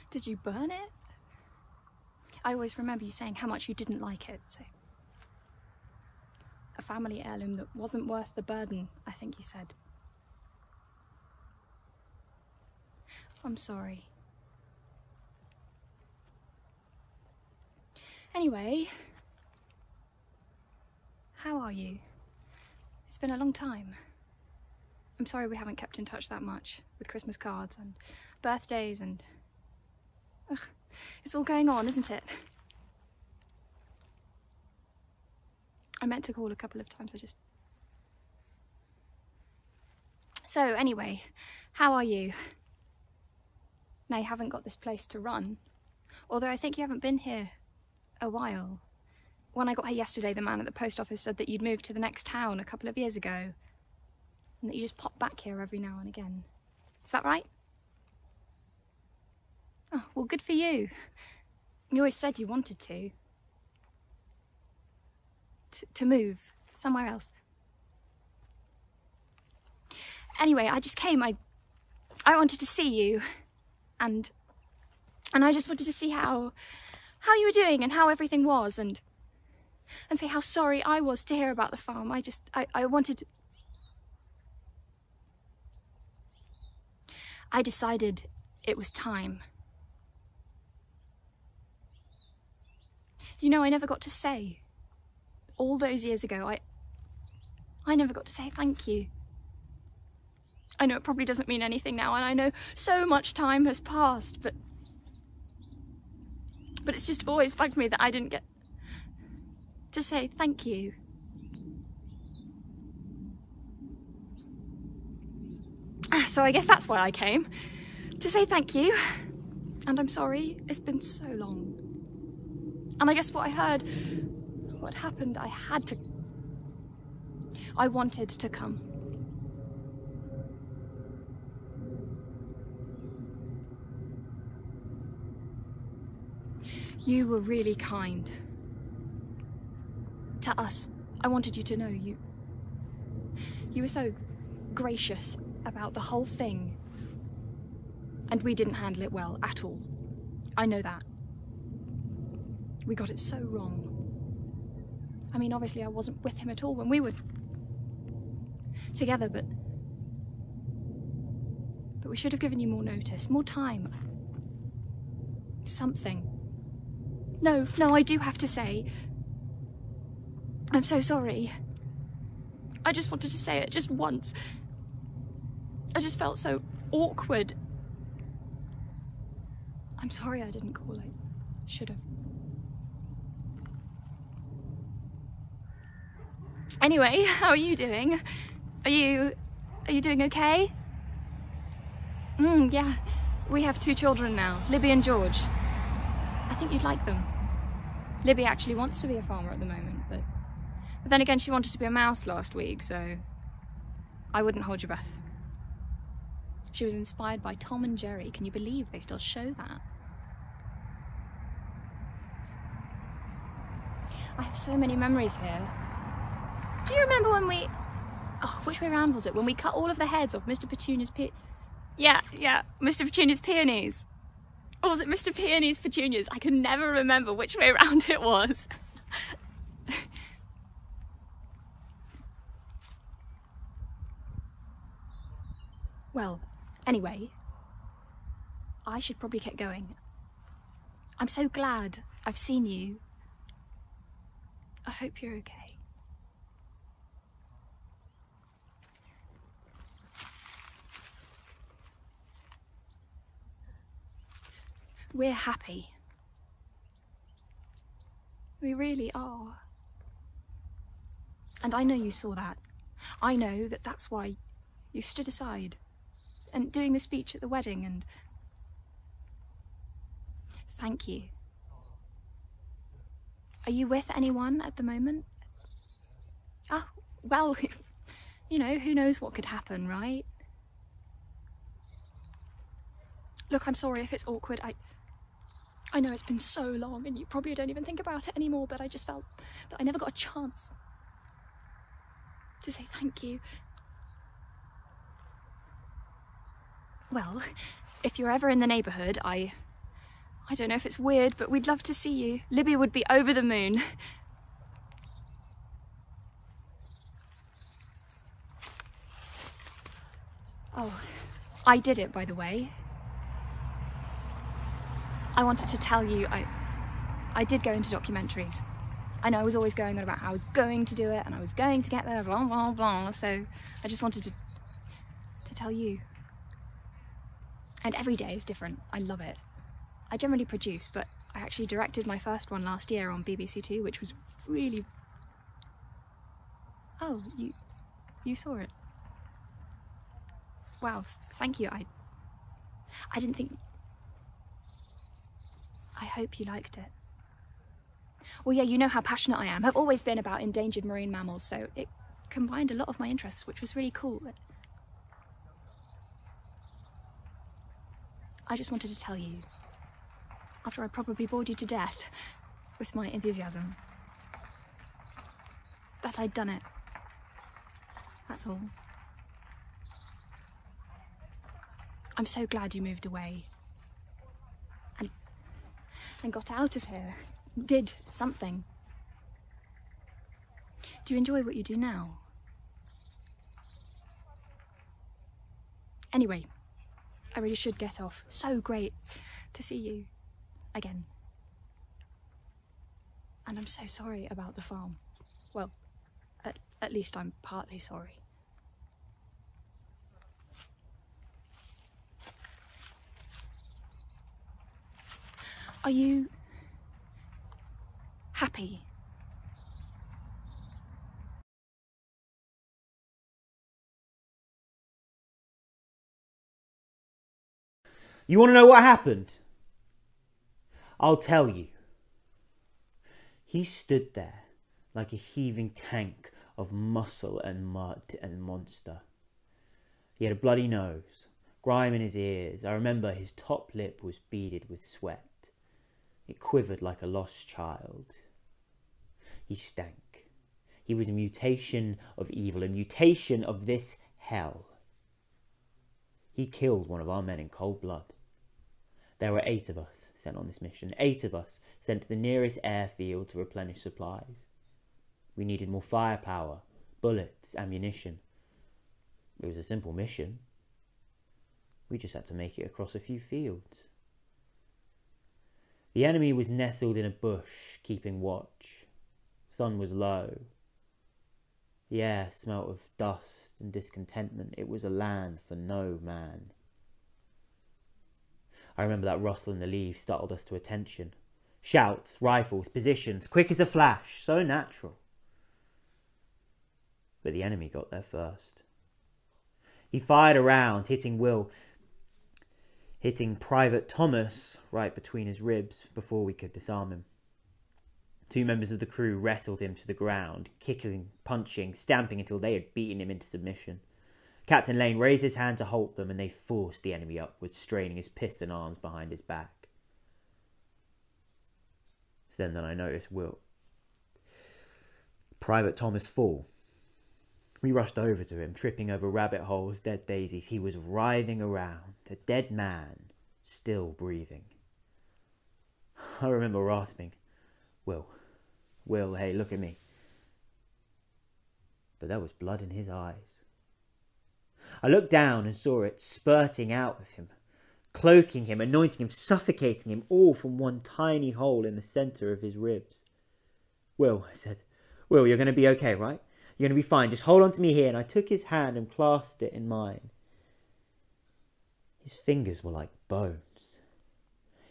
Did you burn it? I always remember you saying how much you didn't like it, so. A family heirloom that wasn't worth the burden, I think you said. I'm sorry. Anyway, how are you? It's been a long time. I'm sorry we haven't kept in touch that much with Christmas cards and birthdays and. Ugh, it's all going on, isn't it? I meant to call a couple of times, I just. So, anyway, how are you? Now you haven't got this place to run. Although I think you haven't been here a while. When I got here yesterday, the man at the post office said that you'd moved to the next town a couple of years ago. And that you just pop back here every now and again. Is that right? Oh, well, good for you. You always said you wanted to. T to move somewhere else. Anyway, I just came. I I wanted to see you and and I just wanted to see how how you were doing and how everything was and and say how sorry I was to hear about the farm. I just I, I wanted I decided it was time. You know, I never got to say all those years ago, I I never got to say thank you. I know it probably doesn't mean anything now, and I know so much time has passed, but but it's just always bugged me that I didn't get to say thank you. Ah, so I guess that's why I came, to say thank you. And I'm sorry, it's been so long. And I guess what I heard, what happened, I had to, I wanted to come. You were really kind. To us. I wanted you to know you. You were so gracious about the whole thing. And we didn't handle it well at all. I know that. We got it so wrong. I mean, obviously, I wasn't with him at all when we were together, but. But we should have given you more notice, more time. Something. No, no, I do have to say. I'm so sorry. I just wanted to say it just once. I just felt so awkward. I'm sorry I didn't call. I should have. Anyway, how are you doing? Are you are you doing okay? Mm, yeah. We have two children now, Libby and George. I think you'd like them. Libby actually wants to be a farmer at the moment, but but then again she wanted to be a mouse last week, so I wouldn't hold your breath. She was inspired by Tom and Jerry. Can you believe they still show that? I have so many memories here. Do you remember when we... Oh, which way round was it? When we cut all of the heads off Mr. Petunia's pe... Yeah, yeah, Mr. Petunia's peonies. Or was it Mr. Peony's petunias? I can never remember which way around it was. well, anyway, I should probably get going. I'm so glad I've seen you. I hope you're okay. We're happy. We really are. And I know you saw that. I know that that's why you stood aside and doing the speech at the wedding and thank you. Are you with anyone at the moment? Oh, well, you know, who knows what could happen, right? Look, I'm sorry if it's awkward. I I know it's been so long and you probably don't even think about it anymore, but I just felt that I never got a chance to say thank you. Well, if you're ever in the neighbourhood, I. I don't know if it's weird, but we'd love to see you. Libby would be over the moon. Oh, I did it, by the way. I wanted to tell you, I, I did go into documentaries. I know I was always going on about how I was going to do it and I was going to get there, blah, blah, blah. So I just wanted to, to tell you. And every day is different. I love it. I generally produce, but I actually directed my first one last year on BBC Two, which was really... Oh, you, you saw it. Wow, thank you. I, I didn't think I hope you liked it. Well, yeah, you know how passionate I am. I've always been about endangered marine mammals, so it combined a lot of my interests, which was really cool. I just wanted to tell you, after I probably bored you to death with my enthusiasm, that I'd done it. That's all. I'm so glad you moved away and got out of here, did something. Do you enjoy what you do now? Anyway, I really should get off. So great to see you again. And I'm so sorry about the farm. Well, at, at least I'm partly sorry. Are you happy? You want to know what happened? I'll tell you. He stood there like a heaving tank of muscle and mud and monster. He had a bloody nose, grime in his ears. I remember his top lip was beaded with sweat. It quivered like a lost child. He stank. He was a mutation of evil, a mutation of this hell. He killed one of our men in cold blood. There were eight of us sent on this mission, eight of us sent to the nearest airfield to replenish supplies. We needed more firepower, bullets, ammunition. It was a simple mission. We just had to make it across a few fields. The enemy was nestled in a bush, keeping watch. Sun was low. The air smelt of dust and discontentment. It was a land for no man. I remember that rustle in the leaves startled us to attention. Shouts, rifles, positions, quick as a flash, so natural. But the enemy got there first. He fired around, hitting Will, hitting Private Thomas right between his ribs before we could disarm him. Two members of the crew wrestled him to the ground, kicking, punching, stamping until they had beaten him into submission. Captain Lane raised his hand to halt them, and they forced the enemy upwards, straining his piston arms behind his back. It's then that I noticed Will. Private Thomas fall. We rushed over to him, tripping over rabbit holes, dead daisies. He was writhing around, a dead man, still breathing. I remember rasping, Will, Will, hey, look at me. But there was blood in his eyes. I looked down and saw it spurting out of him, cloaking him, anointing him, suffocating him, all from one tiny hole in the centre of his ribs. Will, I said, Will, you're going to be okay, right? You're going to be fine. Just hold on to me here. And I took his hand and clasped it in mine. His fingers were like bones.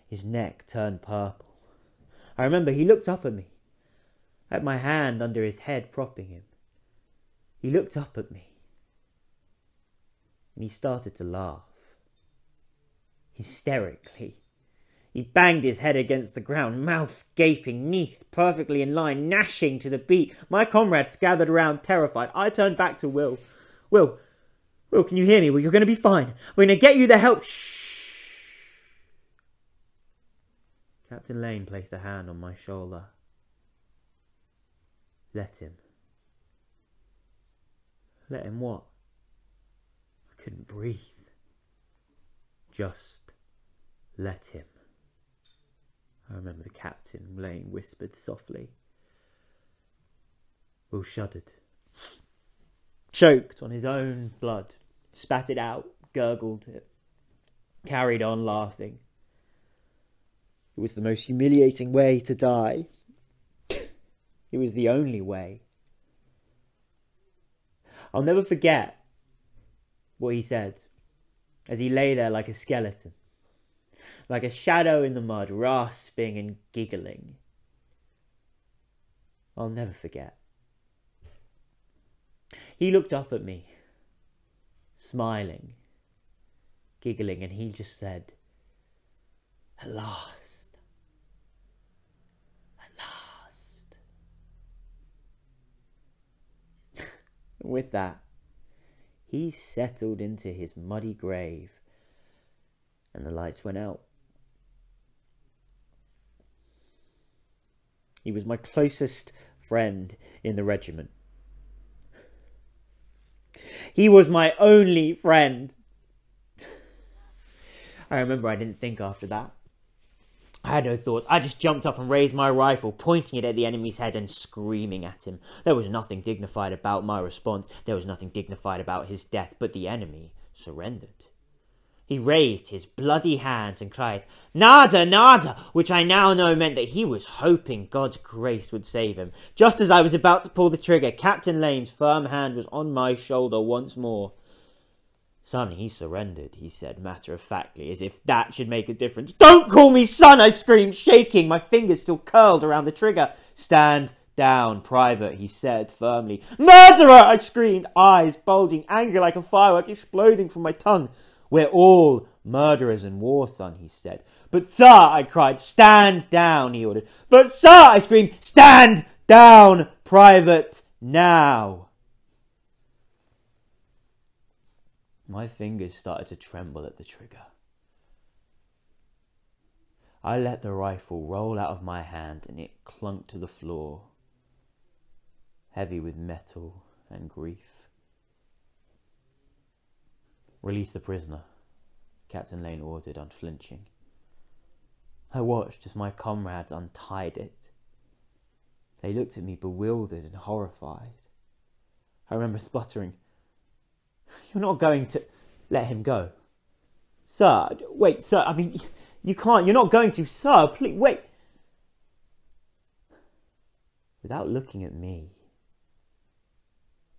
His neck turned purple. I remember he looked up at me, at my hand under his head propping him. He looked up at me. And he started to laugh. Hysterically. He banged his head against the ground, mouth gaping, teeth perfectly in line, gnashing to the beat. My comrades gathered around, terrified. I turned back to Will. Will, Will, can you hear me? Well, you're going to be fine. We're going to get you the help. Shh. Captain Lane placed a hand on my shoulder. Let him. Let him what? I couldn't breathe. Just let him. I remember the captain, Lane, whispered softly. Will shuddered. Choked on his own blood, spat it out, gurgled it, carried on laughing. It was the most humiliating way to die. It was the only way. I'll never forget what he said as he lay there like a skeleton like a shadow in the mud, rasping and giggling. I'll never forget. He looked up at me, smiling, giggling, and he just said, At last. At last. with that, he settled into his muddy grave, and the lights went out. He was my closest friend in the regiment. He was my only friend. I remember I didn't think after that. I had no thoughts. I just jumped up and raised my rifle, pointing it at the enemy's head and screaming at him. There was nothing dignified about my response. There was nothing dignified about his death, but the enemy surrendered. He raised his bloody hands and cried, Nada, nada, which I now know meant that he was hoping God's grace would save him. Just as I was about to pull the trigger, Captain Lane's firm hand was on my shoulder once more. Son, he surrendered, he said matter of factly, as if that should make a difference. Don't call me son, I screamed, shaking, my fingers still curled around the trigger. Stand down, private, he said firmly. Murderer! I screamed, eyes bulging, anger like a firework exploding from my tongue. We're all murderers and war, son, he said. But, sir, I cried, stand down, he ordered. But, sir, I screamed, stand down, private, now. My fingers started to tremble at the trigger. I let the rifle roll out of my hand and it clunked to the floor, heavy with metal and grief. Release the prisoner, Captain Lane ordered, unflinching. I watched as my comrades untied it. They looked at me bewildered and horrified. I remember sputtering, You're not going to let him go. Sir, wait, sir, I mean, you can't, you're not going to, sir, please, wait. Without looking at me,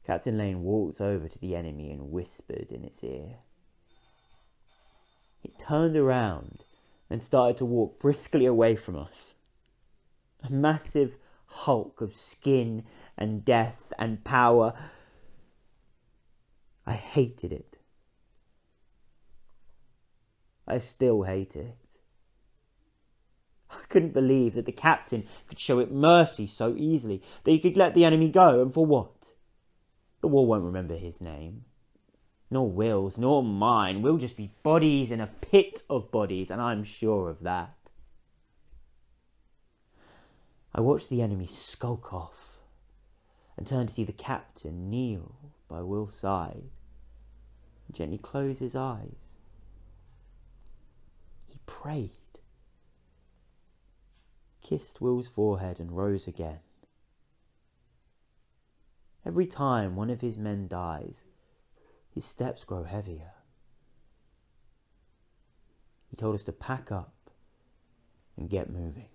Captain Lane walked over to the enemy and whispered in its ear. It turned around and started to walk briskly away from us. A massive hulk of skin and death and power. I hated it. I still hate it. I couldn't believe that the captain could show it mercy so easily, that he could let the enemy go, and for what? The war won't remember his name. Nor Will's, nor mine. We'll just be bodies in a pit of bodies, and I'm sure of that. I watched the enemy skulk off and turned to see the captain kneel by Will's side and gently close his eyes. He prayed, kissed Will's forehead, and rose again. Every time one of his men dies, his steps grow heavier. He told us to pack up and get moving.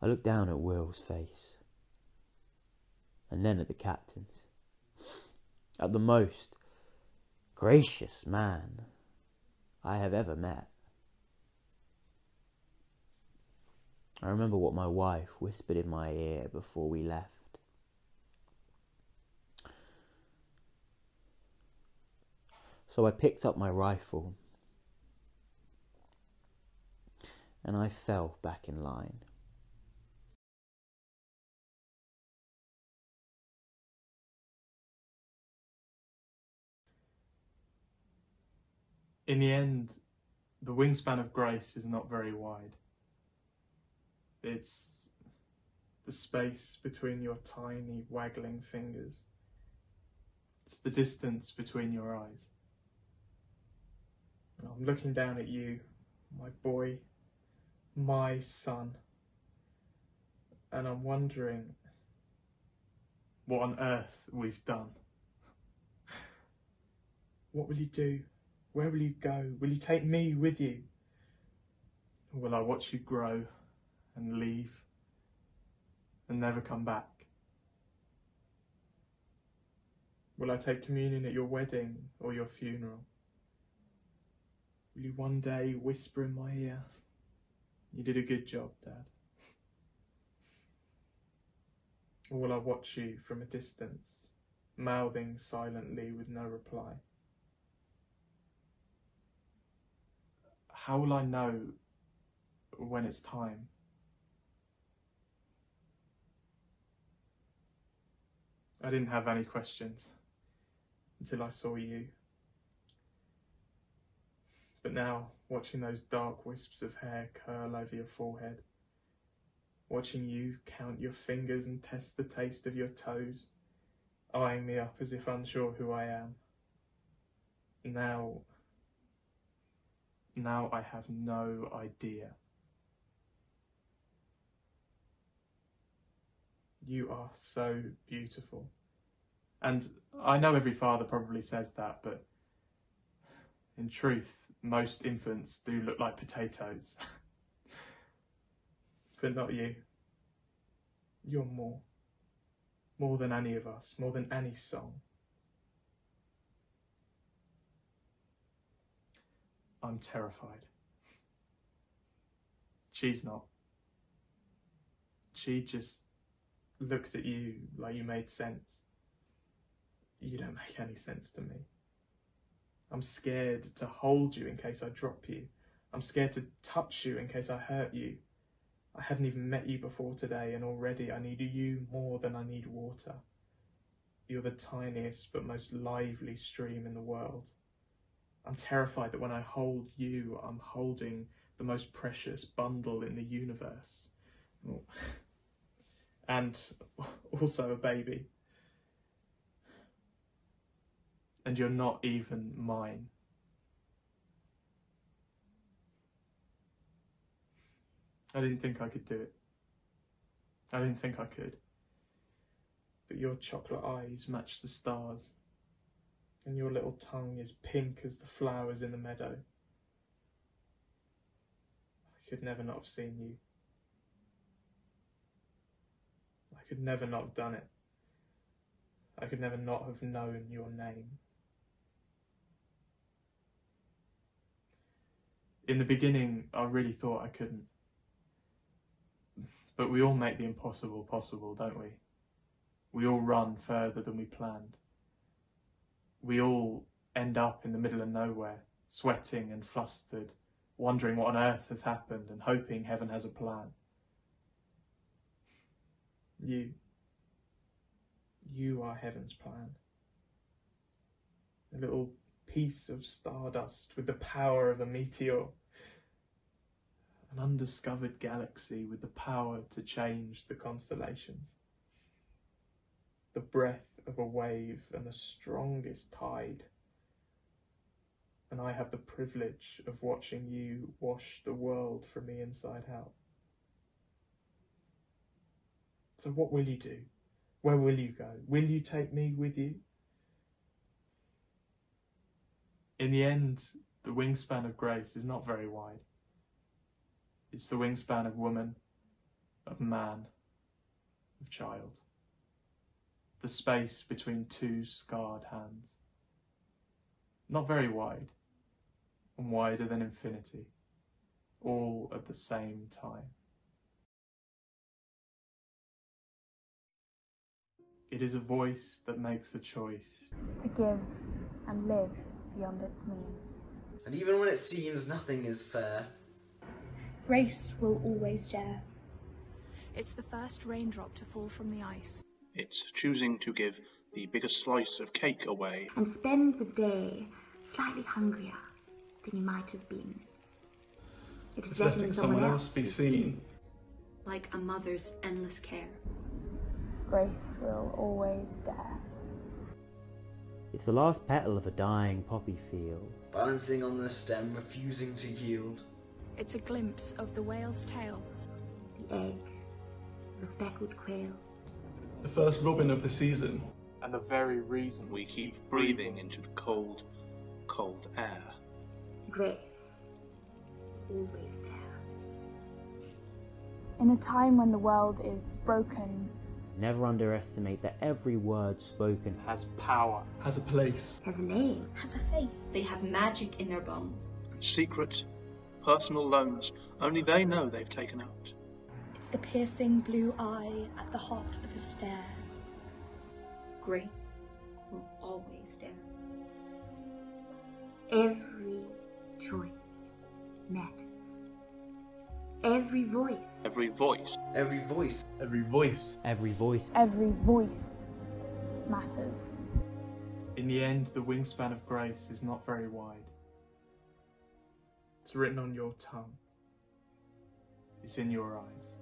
I looked down at Will's face, and then at the captain's, at the most gracious man I have ever met. I remember what my wife whispered in my ear before we left. So I picked up my rifle and I fell back in line. In the end, the wingspan of grace is not very wide. It's the space between your tiny waggling fingers. It's the distance between your eyes. I'm looking down at you, my boy, my son, and I'm wondering what on earth we've done. What will you do? Where will you go? Will you take me with you? Or will I watch you grow and leave and never come back? Will I take communion at your wedding or your funeral? Will you one day whisper in my ear, You did a good job, Dad? Or will I watch you from a distance, mouthing silently with no reply? How will I know when it's time? I didn't have any questions until I saw you. But now, watching those dark wisps of hair curl over your forehead, watching you count your fingers and test the taste of your toes, eyeing me up as if unsure who I am. Now, now I have no idea. You are so beautiful. And I know every father probably says that, but in truth, most infants do look like potatoes. but not you. You're more. More than any of us, more than any song. I'm terrified. She's not. She just looked at you like you made sense. You don't make any sense to me. I'm scared to hold you in case I drop you. I'm scared to touch you in case I hurt you. I hadn't even met you before today, and already I need you more than I need water. You're the tiniest but most lively stream in the world. I'm terrified that when I hold you, I'm holding the most precious bundle in the universe. And also a baby. And you're not even mine. I didn't think I could do it. I didn't think I could. But your chocolate eyes match the stars, and your little tongue is pink as the flowers in the meadow. I could never not have seen you. I could never not have done it. I could never not have known your name. In the beginning, I really thought I couldn't. But we all make the impossible possible, don't we? We all run further than we planned. We all end up in the middle of nowhere, sweating and flustered, wondering what on earth has happened and hoping heaven has a plan. You, you are heaven's plan. A little piece of stardust with the power of a meteor an undiscovered galaxy with the power to change the constellations. The breath of a wave and the strongest tide. And I have the privilege of watching you wash the world from the inside out. So, what will you do? Where will you go? Will you take me with you? In the end, the wingspan of grace is not very wide. It's the wingspan of woman, of man, of child. The space between two scarred hands. Not very wide, and wider than infinity, all at the same time. It is a voice that makes a choice. To give and live beyond its means. And even when it seems nothing is fair, Grace will always dare. It's the first raindrop to fall from the ice. It's choosing to give the biggest slice of cake away. And spend the day slightly hungrier than you might have been. It is It's letting, letting someone, someone else be seen. Like a mother's endless care. Grace will always dare. It's the last petal of a dying poppy field. balancing on the stem, refusing to yield. It's a glimpse of the whale's tail. The egg, the speckled quail. The first robin of the season. And the very reason We keep breathing into the cold, cold air. Grace, always there. In a time when the world is broken, Never underestimate that every word spoken has power. Has a place. Has a name. Has a face. They have magic in their bones. And secret, personal loans only they know they've taken out. It's the piercing blue eye at the heart of a stare. Grace will always dare. Every choice matters. Every voice. Every voice. Every voice. Every voice. every voice every voice matters. In the end, the wingspan of grace is not very wide. It's written on your tongue. It's in your eyes.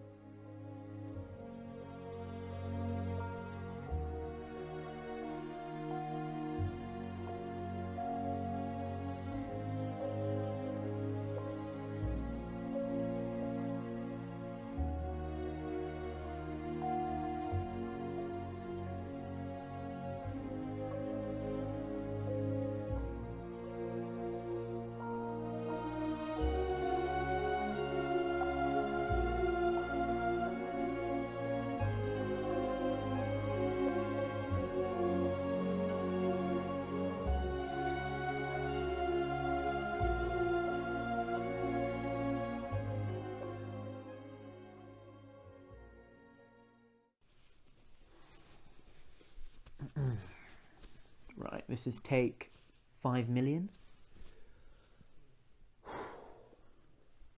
This is take Five million?